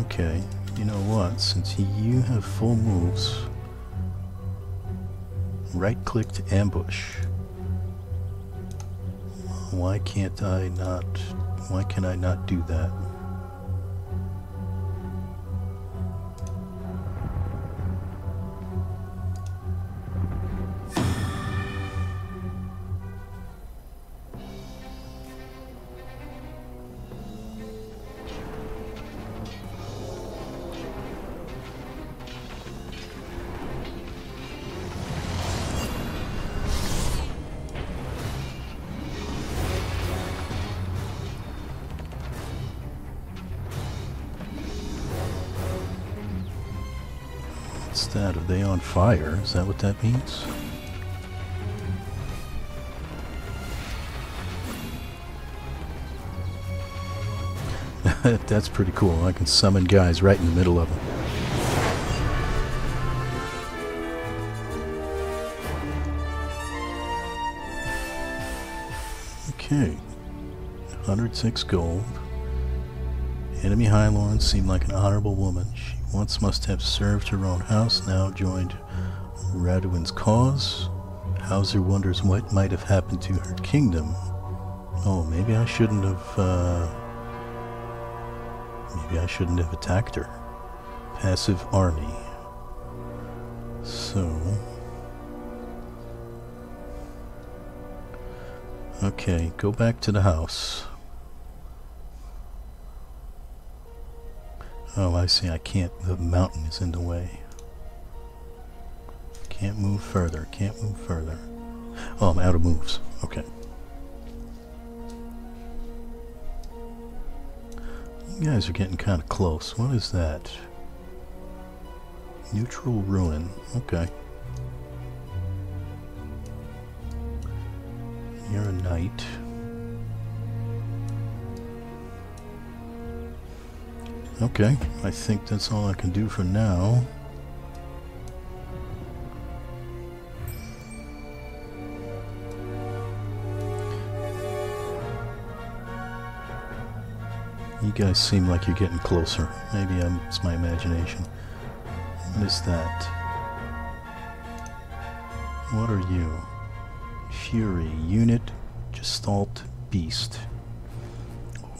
Okay, you know what? Since you have full moves, right click to ambush. Why can't I not? Why can I not do that? That? Are they on fire? Is that what that means? That's pretty cool. I can summon guys right in the middle of them. Okay. 106 gold. Enemy High seemed like an honorable woman. She once must have served her own house, now joined Radwin's cause. Hauser wonders what might have happened to her kingdom. Oh, maybe I shouldn't have, uh, Maybe I shouldn't have attacked her. Passive army. So... Okay, go back to the house. Oh, I see. I can't. The mountain is in the way. Can't move further. Can't move further. Oh, I'm out of moves. Okay. You guys are getting kind of close. What is that? Neutral ruin. Okay. You're a knight. Okay, I think that's all I can do for now. You guys seem like you're getting closer. Maybe I'm, it's my imagination. What is that? What are you? Fury, unit, Gestalt, beast.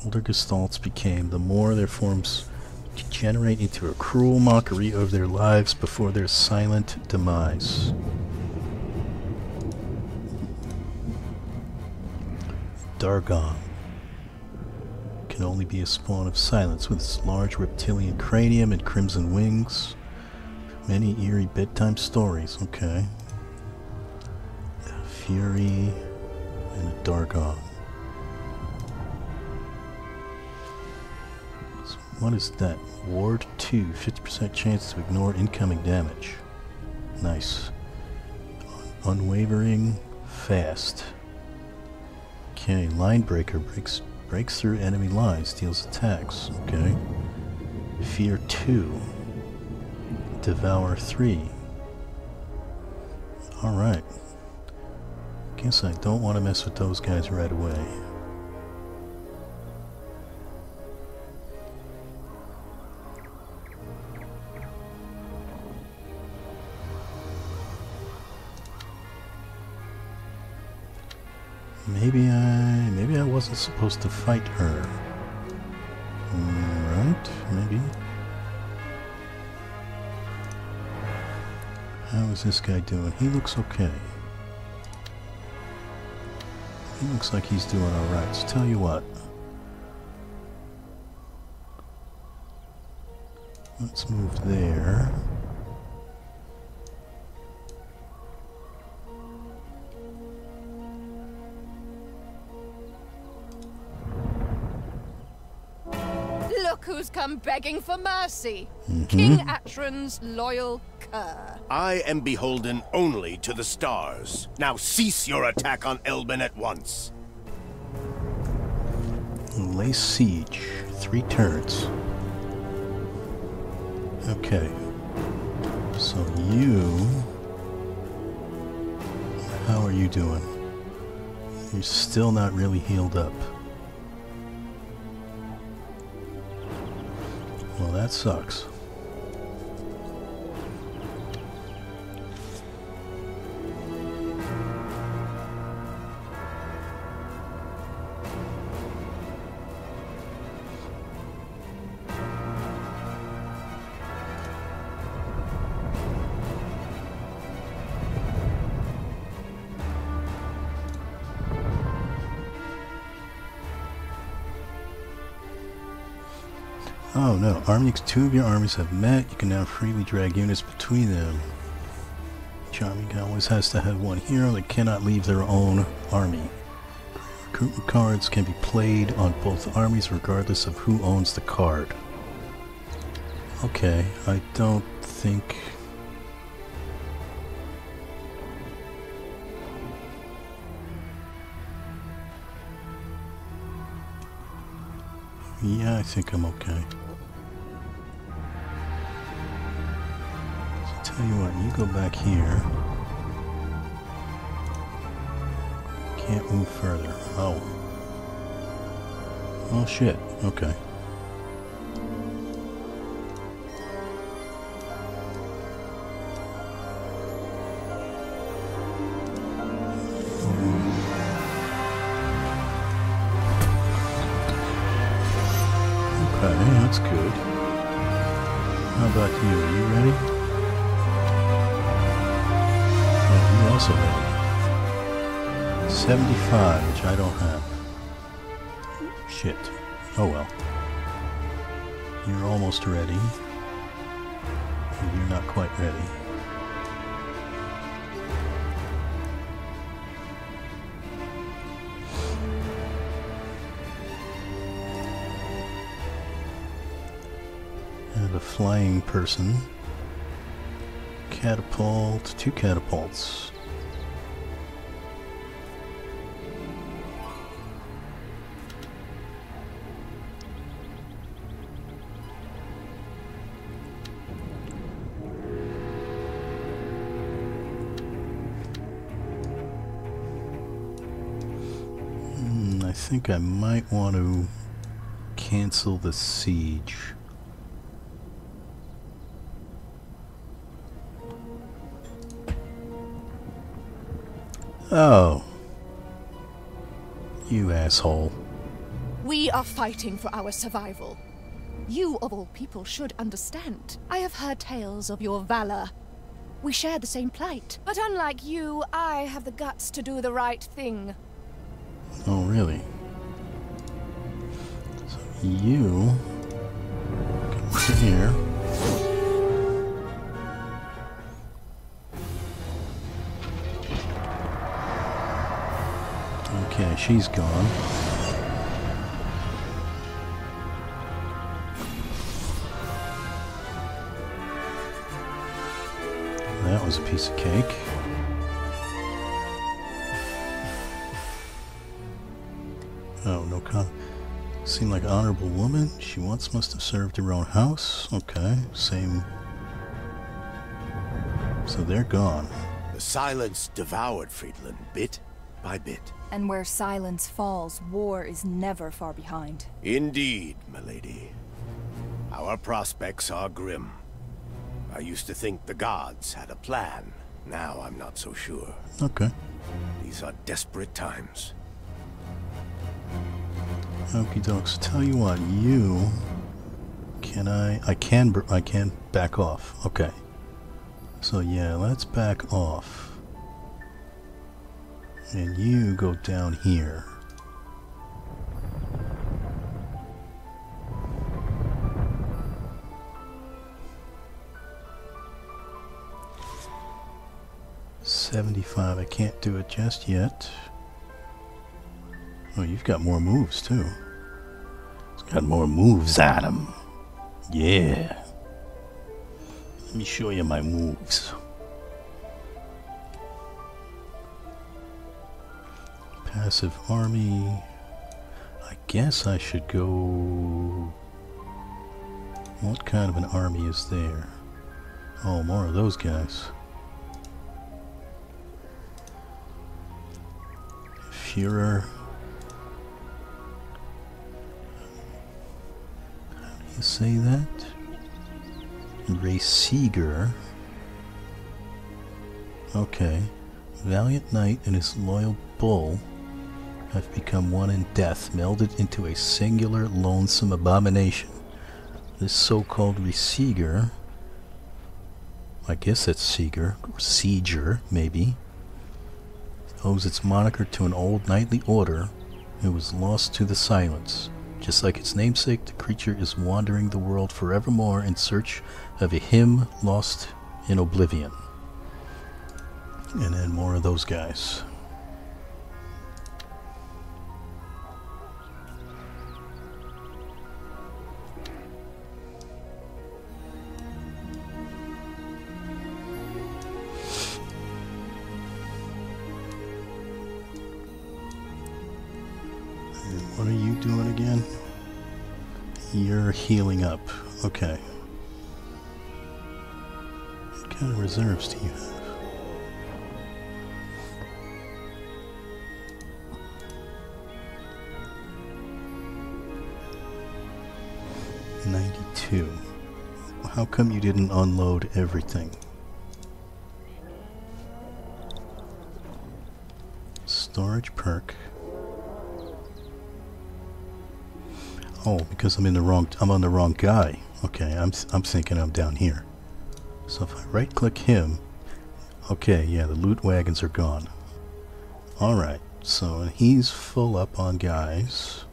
Older Gestalts became, the more their forms degenerate into a cruel mockery of their lives before their silent demise. Dargon. can only be a spawn of silence with its large reptilian cranium and crimson wings. Many eerie bedtime stories. Okay. A Fury and a Dargon. What is that? Ward 2, 50% chance to ignore incoming damage. Nice. Unwavering, fast. Okay, line breaker breaks breaks through enemy lines, deals attacks. Okay. Fear 2. Devour 3. Alright. Guess I don't want to mess with those guys right away. Wasn't supposed to fight her. Right? Maybe. How is this guy doing? He looks okay. He looks like he's doing alright. So tell you what. Let's move there. Come begging for mercy. King mhm. Atron's loyal cur. I am beholden only to the stars. Now cease your attack on Elbin at once. Lay siege. Three turns. Okay. So you... How are you doing? You're still not really healed up. That sucks. Oh two of your armies have met. You can now freely drag units between them. Charming always has to have one hero that cannot leave their own army. Recruitment cards can be played on both armies regardless of who owns the card. Okay, I don't think... Yeah, I think I'm okay. You go back here. Can't move further. Oh. Oh shit. Okay, You're almost ready. And you're not quite ready. And a flying person. Catapult, two catapults. Think I might want to cancel the siege. Oh. You asshole. We are fighting for our survival. You, of all people, should understand. I have heard tales of your valor. We share the same plight. But unlike you, I have the guts to do the right thing. Oh, really? You come here. Okay, she's gone. That was a piece of cake. Honorable woman. She once must have served her own house. Okay, same. So they're gone. The silence devoured Friedland bit by bit. And where silence falls, war is never far behind. Indeed, milady. Our prospects are grim. I used to think the gods had a plan. Now I'm not so sure. Okay. These are desperate times. Okie dokes. Tell you what, you can I? I can. I can back off. Okay. So yeah, let's back off. And you go down here. Seventy-five. I can't do it just yet. Oh, you've got more moves too. It's got more moves on him. Yeah. Let me show you my moves. Passive army. I guess I should go. What kind of an army is there? Oh, more of those guys. Führer. Say that? Ray Seeger. Okay. Valiant Knight and his loyal bull have become one in death, melded into a singular lonesome abomination. This so-called Resieger, I guess that's Seeger, or Sieger, maybe, owes its moniker to an old knightly order who was lost to the silence. Just like its namesake, the creature is wandering the world forevermore in search of a hymn lost in oblivion. And then more of those guys. Healing up. Okay. What kind of reserves do you have? Ninety-two. How come you didn't unload everything? Storage perk. Oh, because I'm in the wrong. I'm on the wrong guy. Okay, I'm I'm thinking I'm down here. So if I right-click him, okay, yeah, the loot wagons are gone. All right, so he's full up on guys,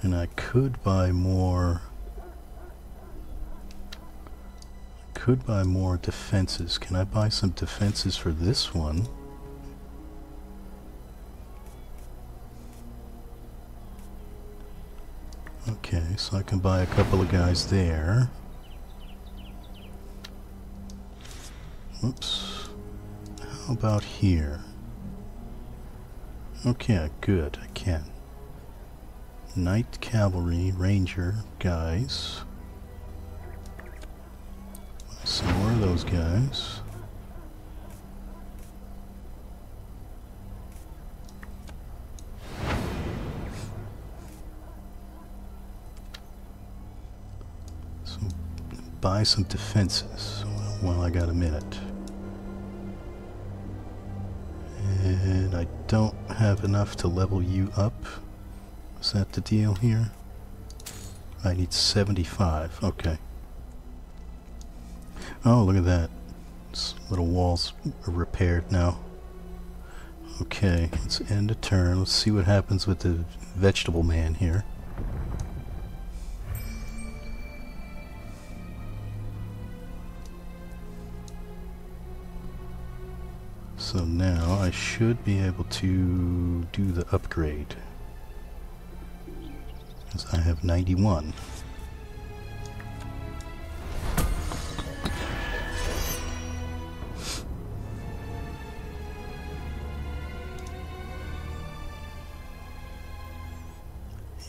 and I could buy more. I could buy more defenses. Can I buy some defenses for this one? I can buy a couple of guys there. Oops. How about here? Okay, good, I can. Knight Cavalry, Ranger guys. Some more of those guys. So buy some defenses while I got a minute. And I don't have enough to level you up. Is that the deal here? I need 75. Okay. Oh, look at that. This little walls repaired now. Okay, let's end a turn. Let's see what happens with the vegetable man here. So now I should be able to do the upgrade. Because I have 91.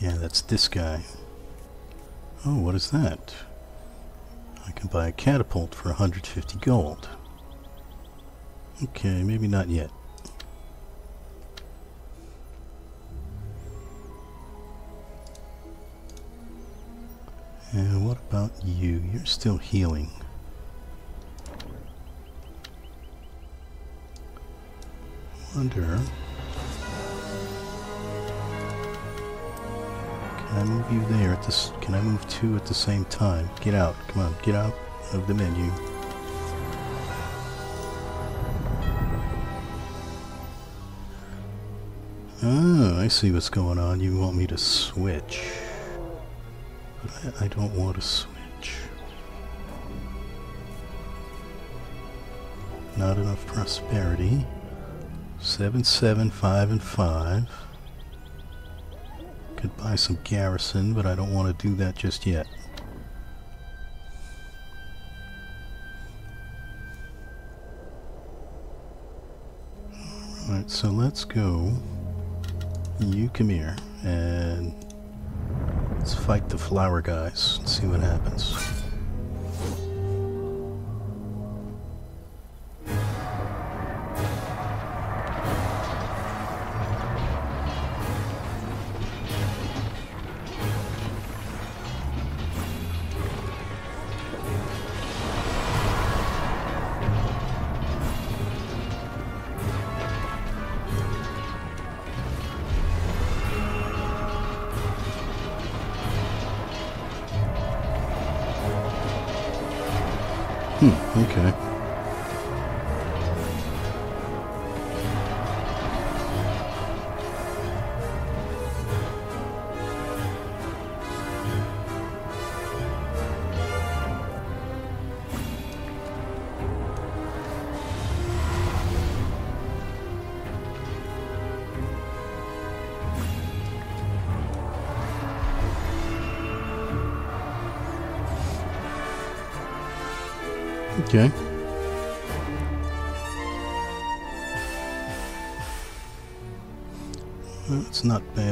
Yeah, that's this guy. Oh, what is that? I can buy a catapult for 150 gold. Okay, maybe not yet. And what about you? You're still healing. Wonder. Can I move you there at this? Can I move two at the same time? Get out! Come on, get out of the menu. I see what's going on. You want me to switch. But I, I don't want to switch. Not enough prosperity. Seven, seven, five, and five. Could buy some garrison, but I don't want to do that just yet. Alright, so let's go. You come here, and let's fight the flower guys and see what happens.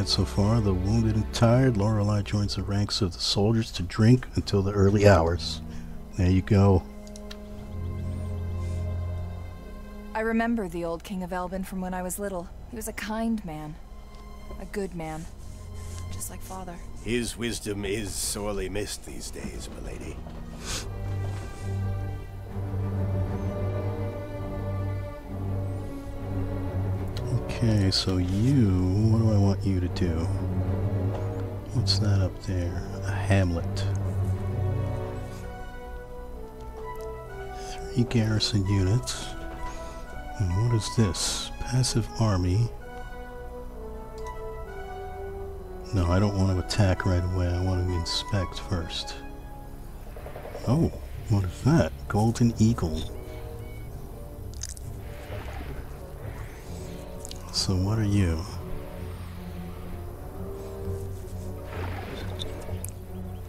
Not bad so far. The wounded and tired, Lorelei joins the ranks of the soldiers to drink until the early hours. There you go. I remember the old King of Elbin from when I was little. He was a kind man. A good man. Just like father. His wisdom is sorely missed these days, milady. Okay, so you, what do I want you to do? What's that up there? A hamlet. Three garrison units. And what is this? Passive army. No, I don't want to attack right away. I want to inspect first. Oh, what is that? Golden Eagle. So what are you?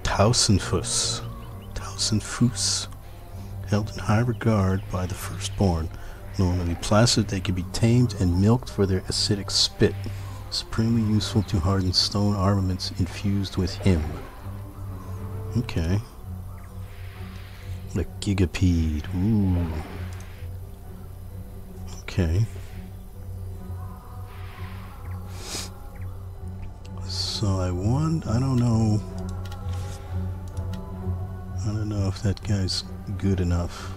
Tausenfuss. Tausenfuss. Held in high regard by the firstborn. Normally placid, they can be tamed and milked for their acidic spit. Supremely useful to harden stone armaments infused with him. Okay. The Gigapede. Ooh. Okay. So I want, I don't know. I don't know if that guy's good enough.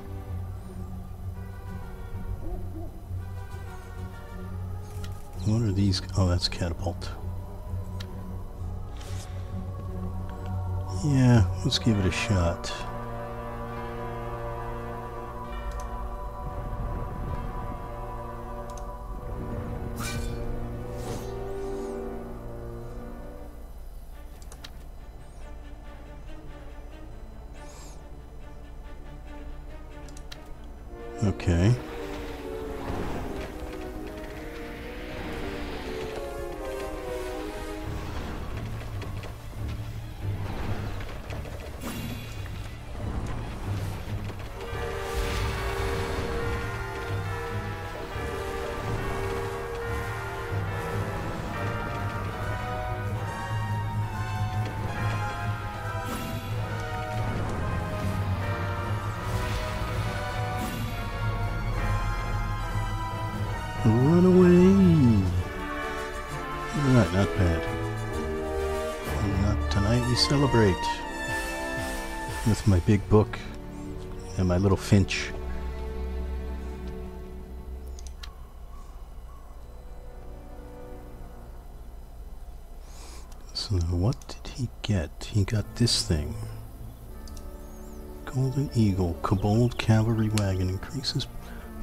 What are these? Oh, that's catapult. Yeah, let's give it a shot. Big book and my little finch. So what did he get? He got this thing. Golden Eagle, Kobold Cavalry Wagon increases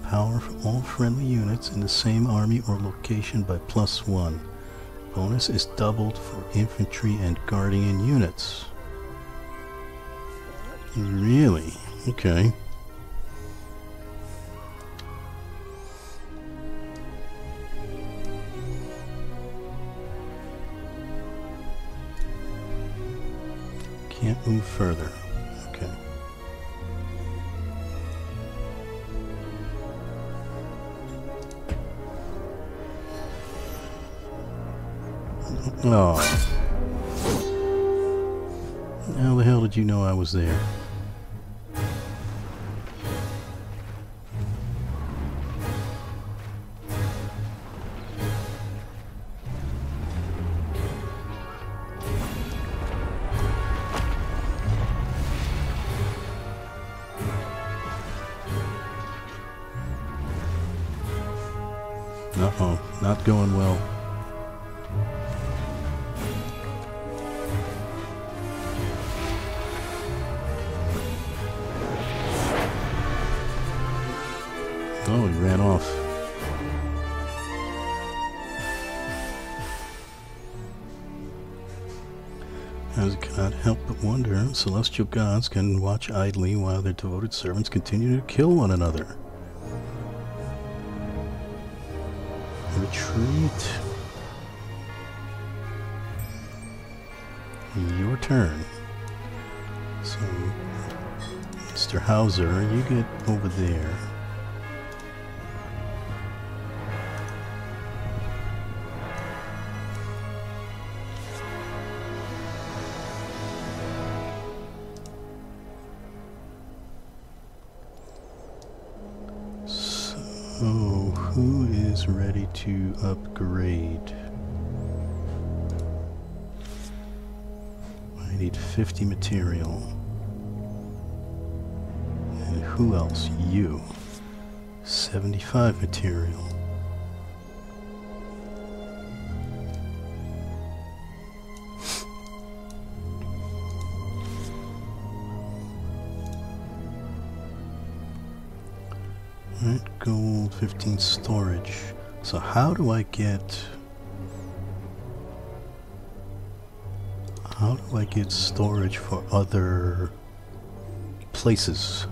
power for all friendly units in the same army or location by plus one. Bonus is doubled for infantry and guardian units. Really? Okay. Can't move further. Okay. Oh. How the hell did you know I was there? Celestial gods can watch idly while their devoted servants continue to kill one another. Retreat. Your turn. So, Mr. Hauser, you get over there. Upgrade? I need 50 material. And who else? You. 75 material. Right, gold, 15 storage. So how do I get... How do I get storage for other places?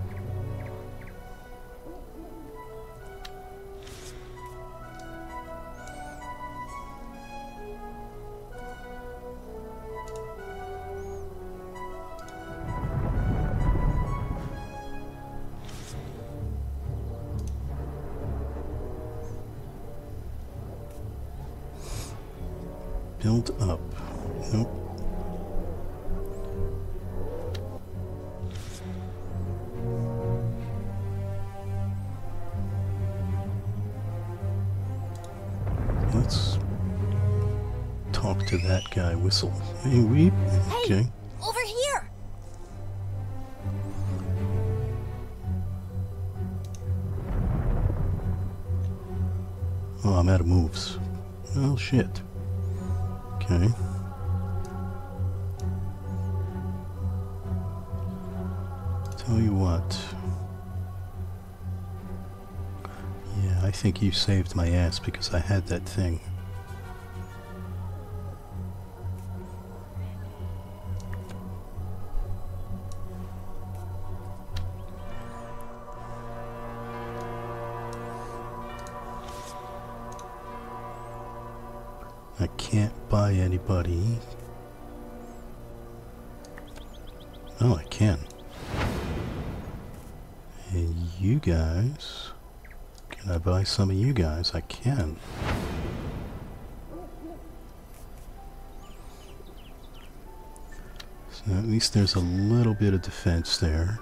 Talk to that guy. Whistle. Hey, weep. Okay. Over here! Oh, I'm out of moves. Oh, shit. Okay. Tell you what. Yeah, I think you saved my ass because I had that thing. Some of you guys? I can. So at least there's a little bit of defense there.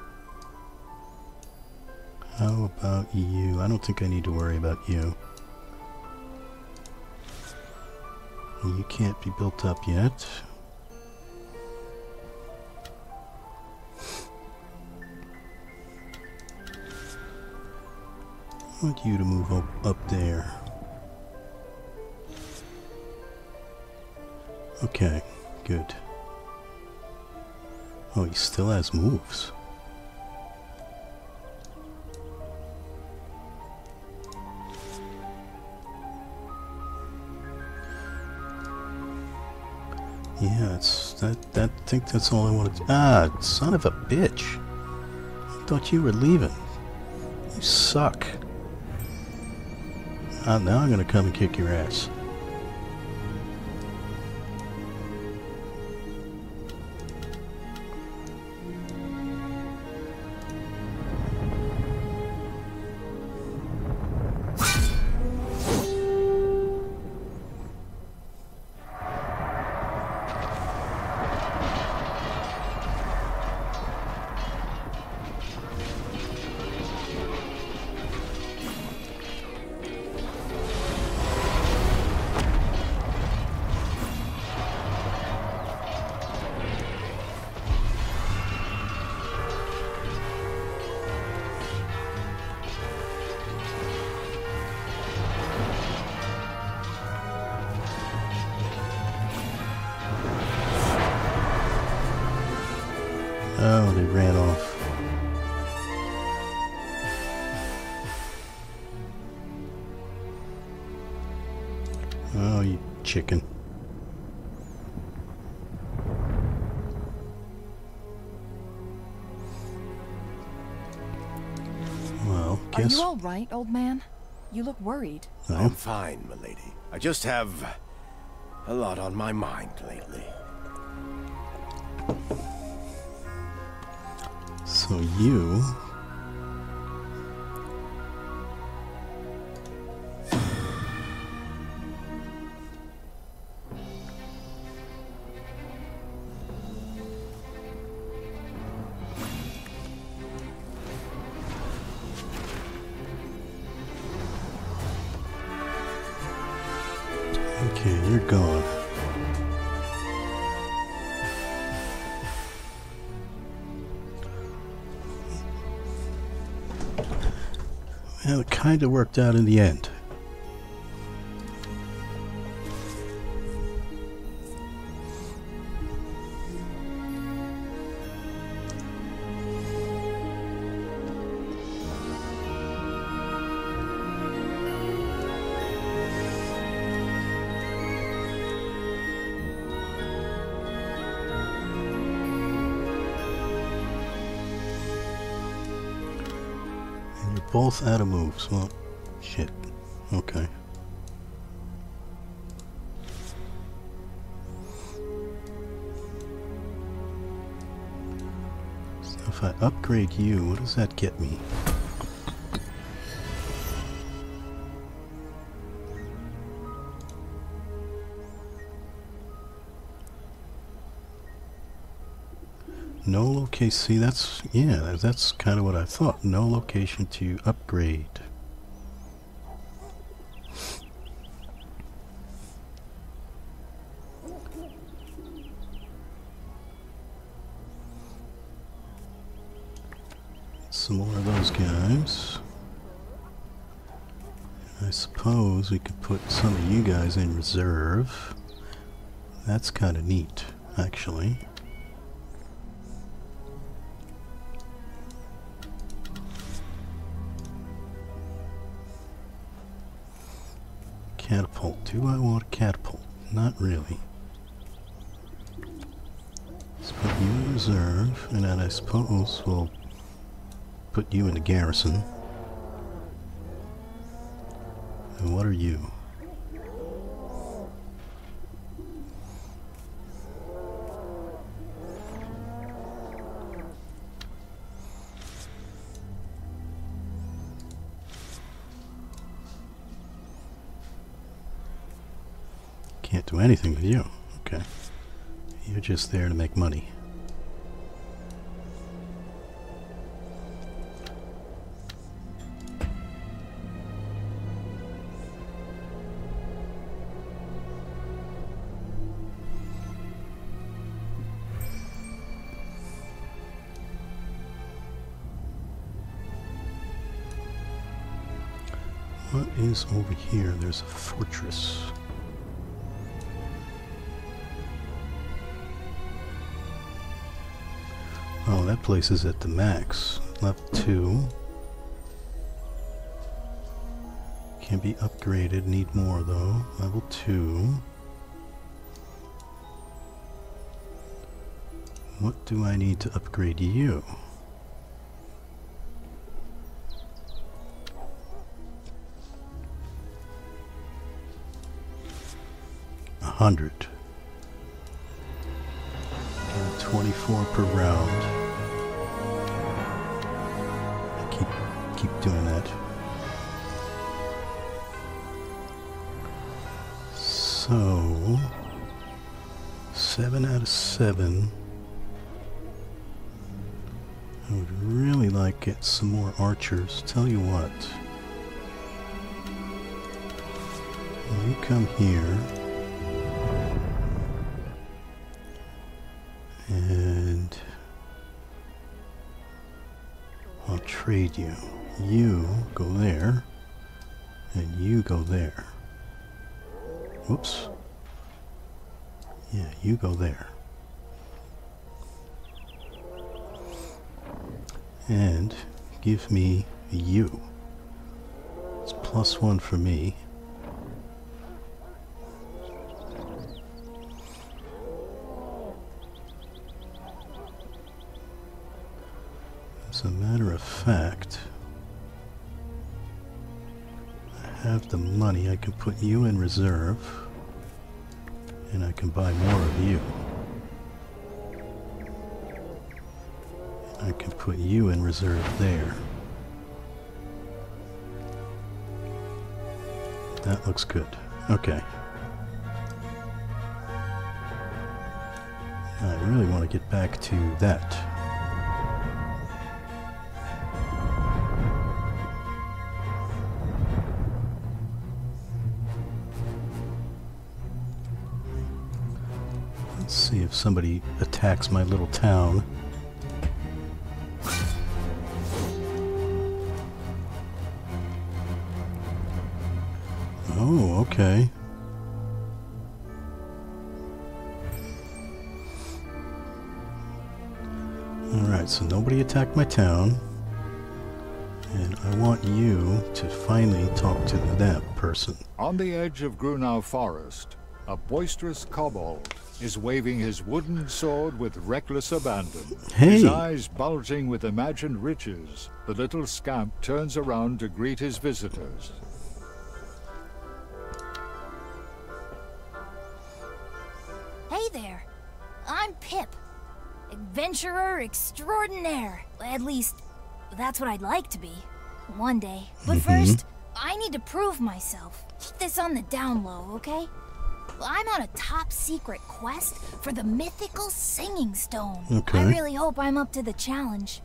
How about you? I don't think I need to worry about you. You can't be built up yet. I want you to move up, up there. Okay, good. Oh, he still has moves. Yeah, it's that that I think that's all I wanted to Ah, son of a bitch. I thought you were leaving. You suck. Uh, now I'm gonna come and kick your ass. Chicken. Well, Are you all right, old man? You look worried. I I'm fine, milady. I just have a lot on my mind lately. So you kind of worked out in the end. Out of moves. Well, shit. Okay. So if I upgrade you, what does that get me? Location. See, that's yeah. That's kind of what I thought. No location to upgrade. Some more of those guys. I suppose we could put some of you guys in reserve. That's kind of neat, actually. Really. Let's put you in reserve, and then I suppose we'll put you in the garrison. And what are you? You're just there to make money. What is over here? There's a fortress. That place is at the max. Level 2. Can be upgraded. Need more though. Level 2. What do I need to upgrade you? A hundred. And 24 per round. Keep doing that. So seven out of seven. I would really like get some more archers. Tell you what. You come here and I'll trade you. You go there, and you go there. Whoops. Yeah, you go there. And give me you. It's plus one for me. Can put you in reserve, and I can buy more of you. I can put you in reserve there. That looks good. Okay. I really want to get back to that. Somebody attacks my little town. Oh, okay. Alright, so nobody attacked my town. And I want you to finally talk to that person. On the edge of Grunau Forest, a boisterous kobold is waving his wooden sword with reckless abandon. Hey. His eyes bulging with imagined riches, the little scamp turns around to greet his visitors. Hey there. I'm Pip. Adventurer extraordinaire. At least, that's what I'd like to be. One day. But mm-hmm. first, I need to prove myself. Keep this on the down low, okay? I'm on a top secret quest for the mythical Singing Stone. Okay. I really hope I'm up to the challenge.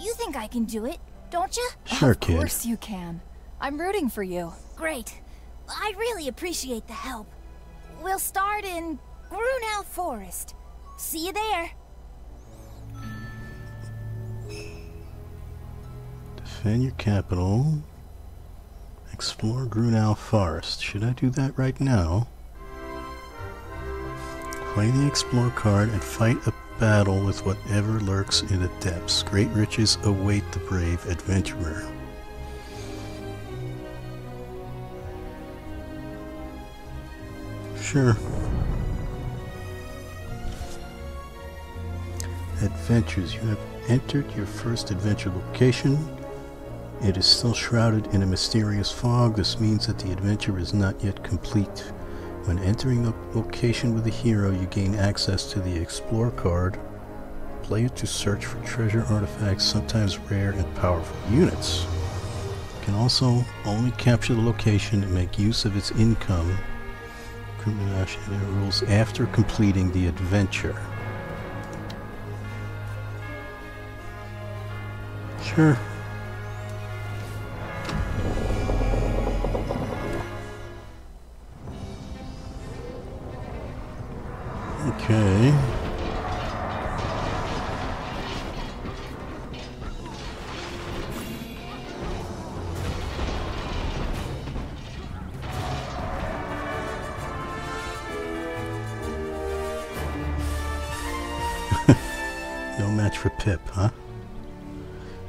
You think I can do it, don't you? Sure, of kid. course you can. I'm rooting for you. Great. I really appreciate the help. We'll start in Grunau Forest. See you there. Defend your capital. Explore Grunau Forest. Should I do that right now? Play the Explore card and fight a battle with whatever lurks in the depths. Great riches await the brave adventurer. Sure. Adventures. You have entered your first adventure location. It is still shrouded in a mysterious fog. This means that the adventure is not yet complete. When entering the location with a hero, you gain access to the Explore card. Play it to search for treasure artifacts, sometimes rare and powerful units. You can also only capture the location and make use of its income. rules after completing the adventure. Sure. Okay. no match for Pip, huh?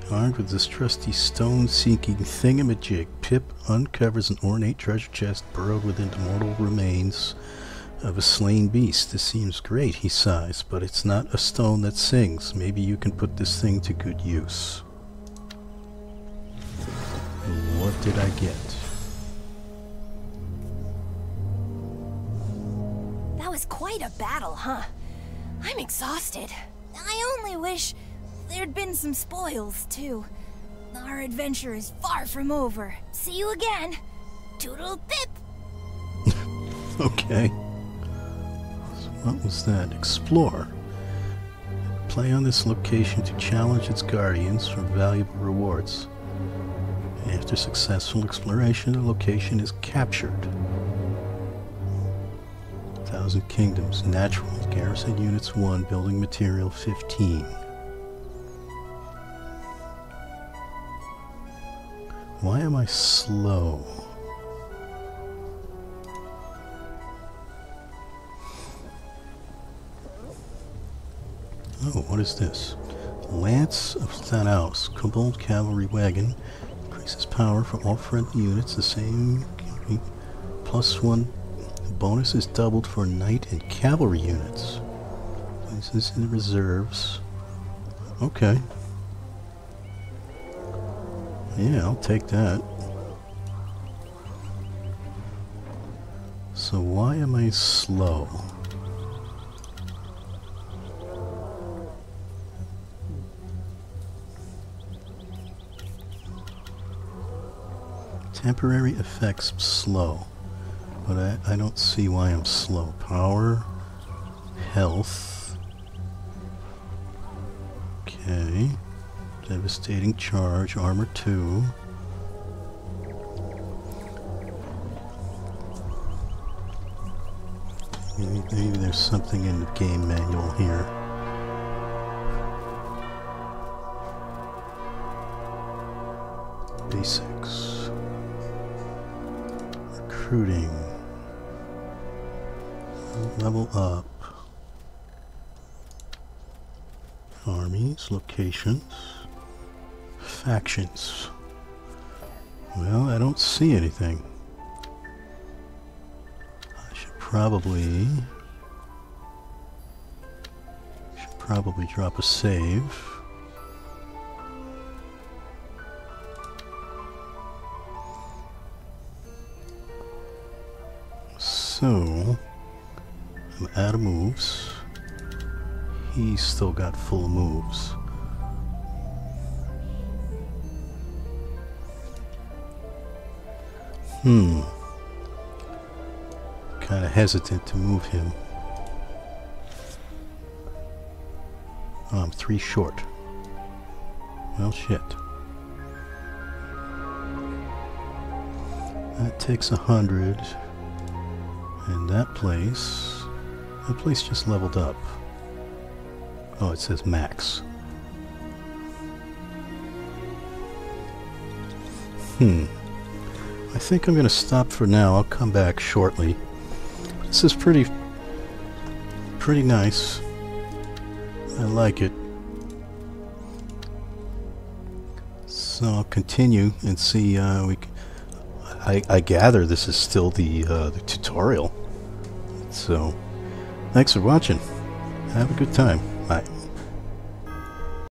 Armed with this trusty stone-seeking thingamajig, Pip uncovers an ornate treasure chest burrowed within the mortal remains of a slain beast. This seems great, he sighs, but it's not a stone that sings. Maybe you can put this thing to good use. What did I get? That was quite a battle, huh? I'm exhausted. I only wish there'd been some spoils, too. Our adventure is far from over. See you again. Toodle pip! Okay. What was that? Explore. Play on this location to challenge its guardians for valuable rewards. After successful exploration, the location is captured. Thousand Kingdoms, Natural, Garrison Units 1, Building Material 15. Why am I slow? Oh, what is this? Lance of Thanatos, Kobold Cavalry Wagon. Increases power for all friendly units. The same plus one bonus is doubled for knight and cavalry units. Places in reserves. Okay. Yeah, I'll take that. So why am I slow? Temporary effects slow. But I, I don't see why I'm slow. Power, health. Okay. Devastating charge, armor 2. Maybe, maybe there's something in the game manual here. Recruiting. Level up. Armies, locations, factions. Well, I don't see anything. I should probably should probably drop a save. So, I'm out of moves. He's still got full moves. Hmm. Kind of hesitant to move him. Oh, I'm three short. Well, shit. That takes a hundred. And that place... That place just leveled up. Oh, it says max. Hmm. I think I'm going to stop for now. I'll come back shortly. This is pretty... pretty nice. I like it. So I'll continue and see, uh, we... I, I gather this is still the, uh, the tutorial. So, thanks for watching. Have a good time. Bye.